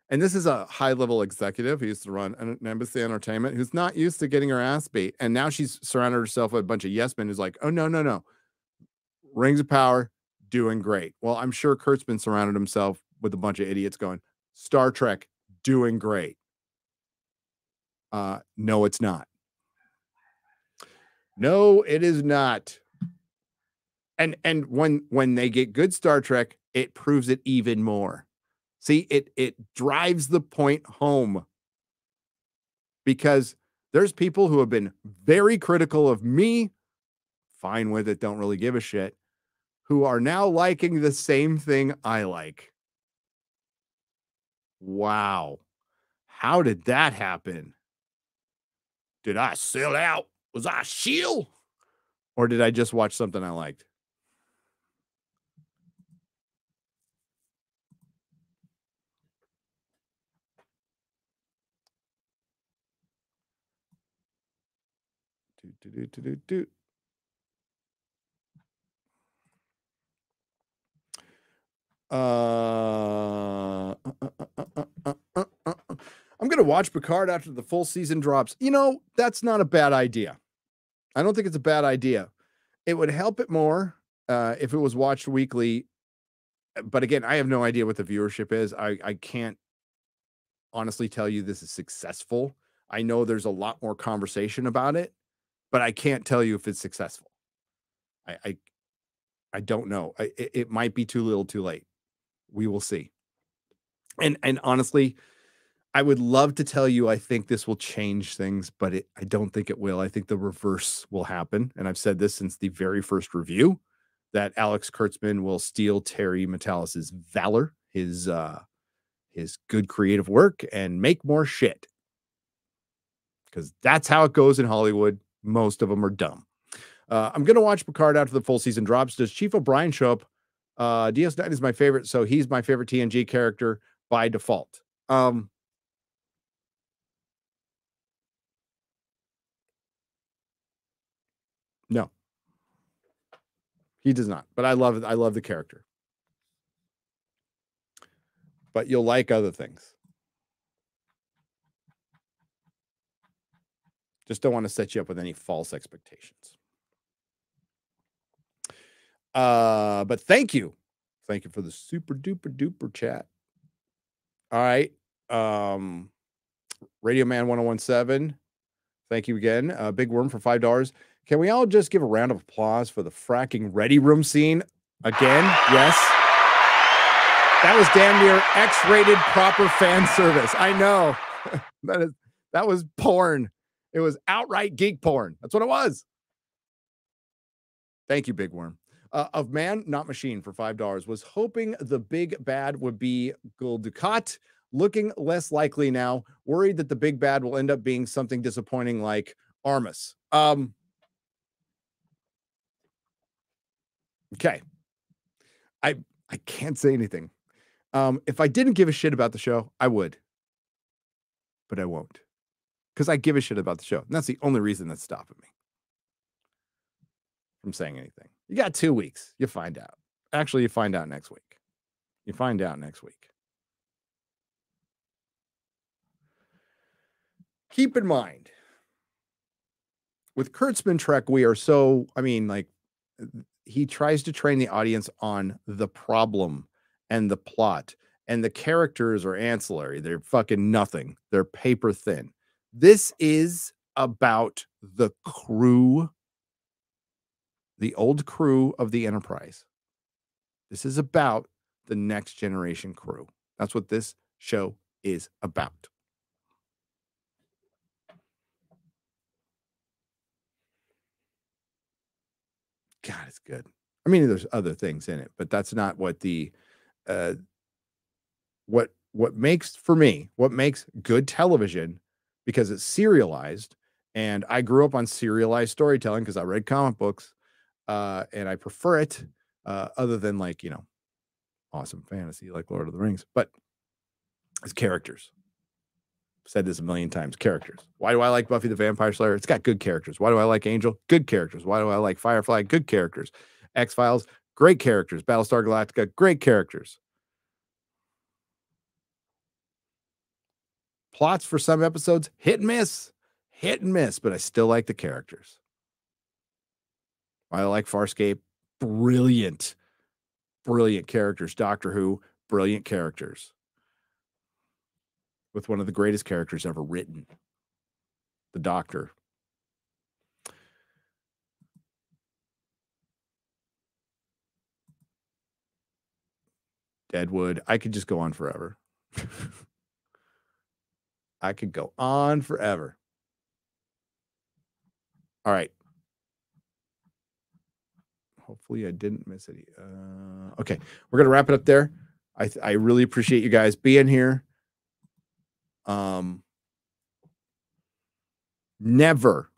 And this is a high level executive who used to run NBC entertainment who's not used to getting her ass beat. And now she's surrounded herself with a bunch of yes men who's like, oh no, no, no. Rings of power, doing great. Well, I'm sure Kurtzman surrounded himself with a bunch of idiots going, Star Trek, doing great. Uh, no, it's not. No, it is not. And and when when they get good Star Trek, it proves it even more. See, it it drives the point home because there's people who have been very critical of me, fine with it, don't really give a shit, who are now liking the same thing I like. Wow. How did that happen? Did I sell out? Was I shield? Or did I just watch something I liked? Do, do, do, do, do. Uh, uh, uh, I'm going to watch Picard after the full season drops. You know, that's not a bad idea. I don't think it's a bad idea. It would help it more if it was watched weekly. But again, I have no idea what the viewership is. I, I can't honestly tell you this is successful. I know there's a lot more conversation about it, but I can't tell you if it's successful. I, I I don't know. I, it, might be too little, too late. We will see. And and honestly, I would love to tell you I think this will change things, but it, I don't think it will. I think the reverse will happen. And I've said this since the very first review that Alex Kurtzman will steal Terry Matalas's valor, his uh his good creative work and make more shit. Cuz that's how it goes in Hollywood. Most of them are dumb. Uh, I'm going to watch Picard after the full season drops. Does Chief O'Brien show up? Uh, DS9 is my favorite, so he's my favorite TNG character by default. Um, No. He does not. But I love I love the character. But you'll like other things. Just don't want to set you up with any false expectations. Uh, but thank you. Thank you for the super duper duper chat. All right. Um Radio Man 1017. Thank you again. Uh, Big Worm for five dollars. Can we all just give a round of applause for the fracking ready room scene again? Yes. That was damn near X-rated proper fan service. I know. that is that was porn. It was outright geek porn. That's what it was. Thank you, Big Worm. Uh, of Man, Not Machine for $5. Was hoping the big bad would be Gul Dukat. Looking less likely now. Worried that the big bad will end up being something disappointing like Armus. Um, Okay. I I can't say anything. Um, if I didn't give a shit about the show, I would. But I won't. Because I give a shit about the show. And that's the only reason that's stopping me from saying anything. You got two weeks. You find out. Actually, you find out next week. You find out next week. Keep in mind, with Kurtzman Trek, we are so, I mean, like, uh, he tries to train the audience on the problem and the plot and the characters are ancillary they're fucking nothing they're paper thin this is about the crew the old crew of the enterprise. This is about the next generation crew. That's what this show is about. God, it's good. I mean, there's other things in it, but that's not what the uh what what makes for me, what makes good television because it's serialized and I grew up on serialized storytelling because I read comic books uh and I prefer it uh other than like, you know, awesome fantasy like Lord of the Rings, but it's characters said this a million times characters. Why do I like Buffy the Vampire Slayer? It's got good characters. Why do I like Angel? Good characters. Why do I like Firefly? Good characters. X Files, great characters. Battlestar Galactica, great characters. Plots for some episodes, hit and miss, hit and miss, but I still like the characters. I like Farscape, brilliant, brilliant characters. Doctor Who, brilliant characters with one of the greatest characters ever written, the Doctor. Deadwood. I could just go on forever. I could go on forever. All right. Hopefully, I didn't miss any. Uh, okay, we're gonna wrap it up there. I I really appreciate you guys being here. Um, Never,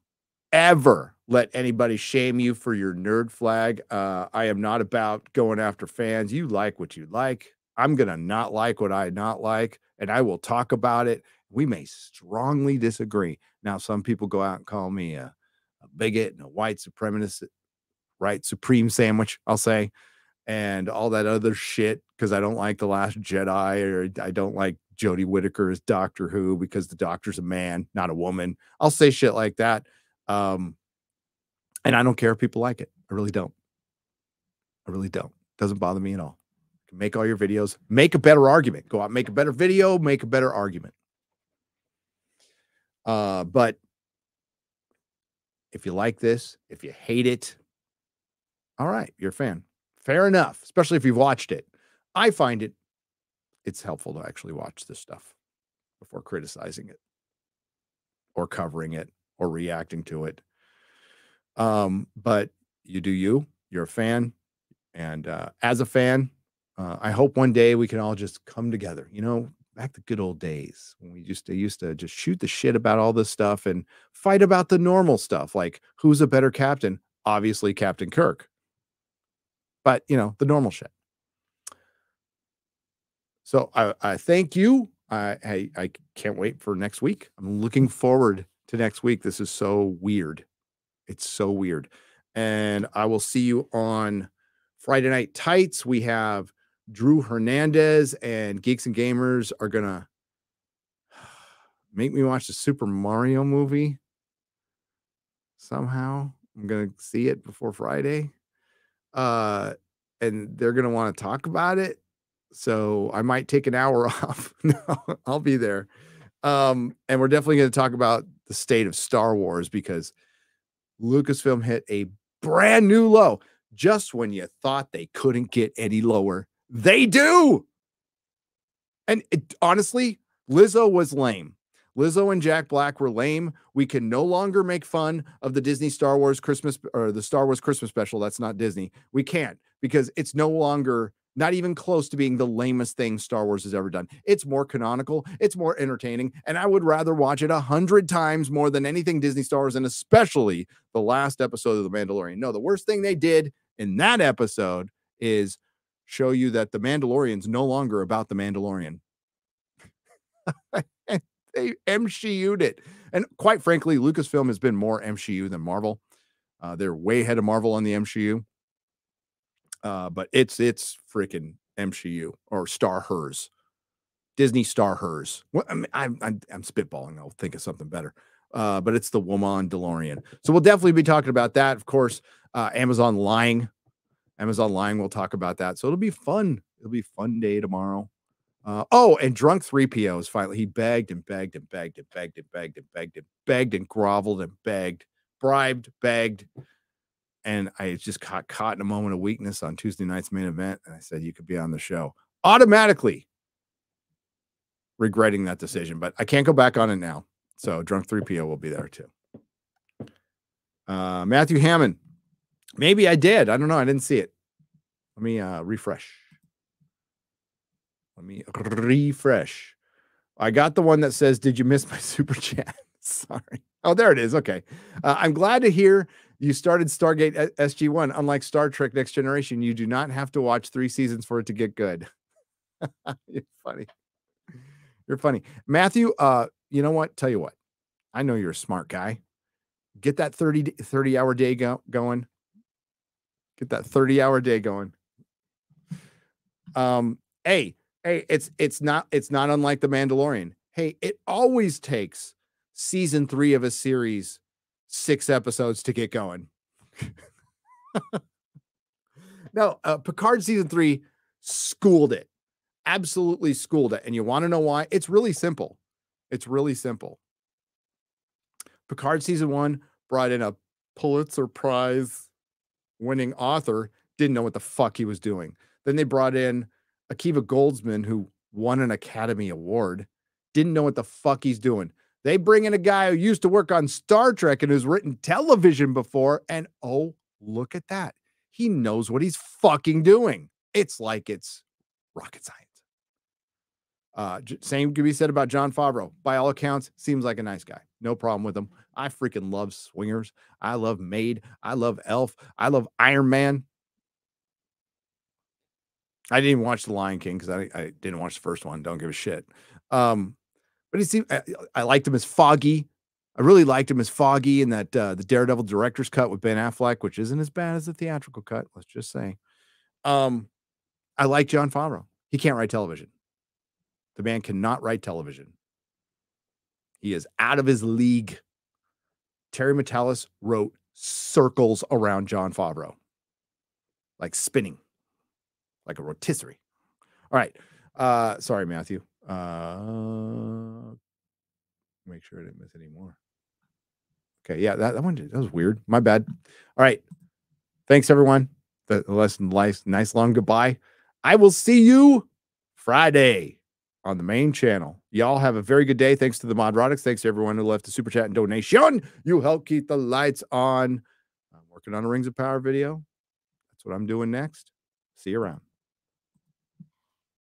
ever let anybody shame you for your nerd flag. Uh, I am not about going after fans. You like what you like. I'm to not like what I not like, and I will talk about it. We may strongly disagree. Now, some people go out and call me a, a bigot and a white supremacist, right? Supreme sandwich, I'll say, and all that other shit because I don't like The Last Jedi or I don't like Jodie Whittaker as Doctor Who because the doctor's a man, not a woman. I'll say shit like that. Um, and I don't care if people like it. I really don't. I really don't. Doesn't bother me at all. make all your videos, make a better argument. Go out, make a better video, make a better argument. Uh, but if you like this, if you hate it, all right, you're a fan. Fair enough, especially if you've watched it. I find it it's helpful to actually watch this stuff before criticizing it or covering it or reacting to it. Um, but you do you. You're a fan, and uh, as a fan, uh, I hope one day we can all just come together. You know, back to good old days when we used to used to just shoot the shit about all this stuff and fight about the normal stuff, like who's a better captain? Obviously, Captain Kirk. But you know, the normal shit. So I, I thank you. I, I I can't wait for next week. I'm looking forward to next week. This is so weird. It's so weird. And I will see you on Friday Night Tights. We have Drew Hernandez and Geeks and Gamers are gonna make me watch the Super Mario movie. Somehow I'm gonna see it before Friday. Uh, and they're gonna want to talk about it so I might take an hour off. no, I'll be there. Um, and we're definitely to talk about the state of Star Wars because Lucasfilm hit a brand new low just when you thought they couldn't get any lower. They do. And it, honestly, Lizzo was lame. Lizzo and Jack Black were lame. We can no longer make fun of the Disney Star Wars Christmas or the Star Wars Christmas special. That's not Disney. We can't because it's no longer not even close to being the lamest thing Star Wars has ever done. It's more canonical, it's more entertaining, and I would rather watch it a hundred times more than anything Disney Star Wars, and especially the last episode of The Mandalorian. No, the worst thing they did in that episode is show you that the Mandalorian's no longer about the Mandalorian. they MCU'd it. And quite frankly, Lucasfilm has been more MCU than Marvel. Uh, they're way ahead of Marvel on the MCU. Uh, but it's it's freaking MCU or Star Hers, Disney Star Hers. Well, I'm, I'm I'm I'm spitballing. I'll think of something better. Uh, but it's the woman DeLorean. So we'll definitely be talking about that. Of course, uh, Amazon lying, Amazon lying. We'll talk about that. So it'll be fun. It'll be fun day tomorrow. Uh, oh, and drunk 3PO is finally he begged and begged and begged and begged and begged and begged and begged and groveled and begged, bribed, begged and I just caught caught in a moment of weakness on Tuesday night's main event, and I said you could be on the show. Automatically regretting that decision, but I can't go back on it now. So drunk 3PO will be there too. Uh, Matthew Hammond. Maybe I did. I don't know. I didn't see it. Let me uh, refresh. Let me refresh. I got the one that says, Did you miss my super chat? Sorry. Oh, there it is. Okay. Uh, I'm glad to hear you started Stargate SG1. Unlike Star Trek Next Generation, you do not have to watch three seasons for it to get good. You're funny. You're funny. Matthew, uh, you know what? Tell you what. I know you're a smart guy. Get that 30, 30 hour day go, going. Get that 30 hour day going. Um, hey, hey, it's it's not it's not unlike the Mandalorian. Hey, it always takes season three of a series six episodes to get going. no, uh, Picard season three schooled it, absolutely schooled it. And you want to know why? It's really simple. It's really simple. Picard season one brought in a Pulitzer Prize winning author, didn't know what the fuck he was doing. Then they brought in Akiva Goldsman, who won an Academy Award, didn't know what the fuck he's doing. They bring in a guy who used to work on Star Trek and who's written television before. And oh, look at that. He knows what he's fucking doing. It's like it's rocket science. Uh, same could be said about Jon Favreau. By all accounts, seems like a nice guy. No problem with him. I freaking love Swingers. I love Made. I love Elf. I love Iron Man. I didn't even watch The Lion King because I, I didn't watch the first one. Don't give a shit. Um, but he seemed I, I liked him as Foggy. I really liked him as Foggy in that uh, the Daredevil director's cut with Ben Affleck, which isn't as bad as the theatrical cut. Let's just say. Um, I like Jon Favreau. He can't write television. The man cannot write television. He is out of his league. Terry Matalas wrote circles around Jon Favreau, like spinning, like a rotisserie. All right. Uh, sorry, Matthew. Uh, make sure I didn't miss any more. Okay, yeah, that, that one that was weird. My bad. All right. Thanks, everyone. The the lesson nice, nice long goodbye. I will see you Friday on the main channel. Y'all have a very good day. Thanks to the Modrotics. Thanks to everyone who left a super chat and donation. You help keep the lights on. I'm working on a Rings of Power video. That's what I'm doing next. See you around.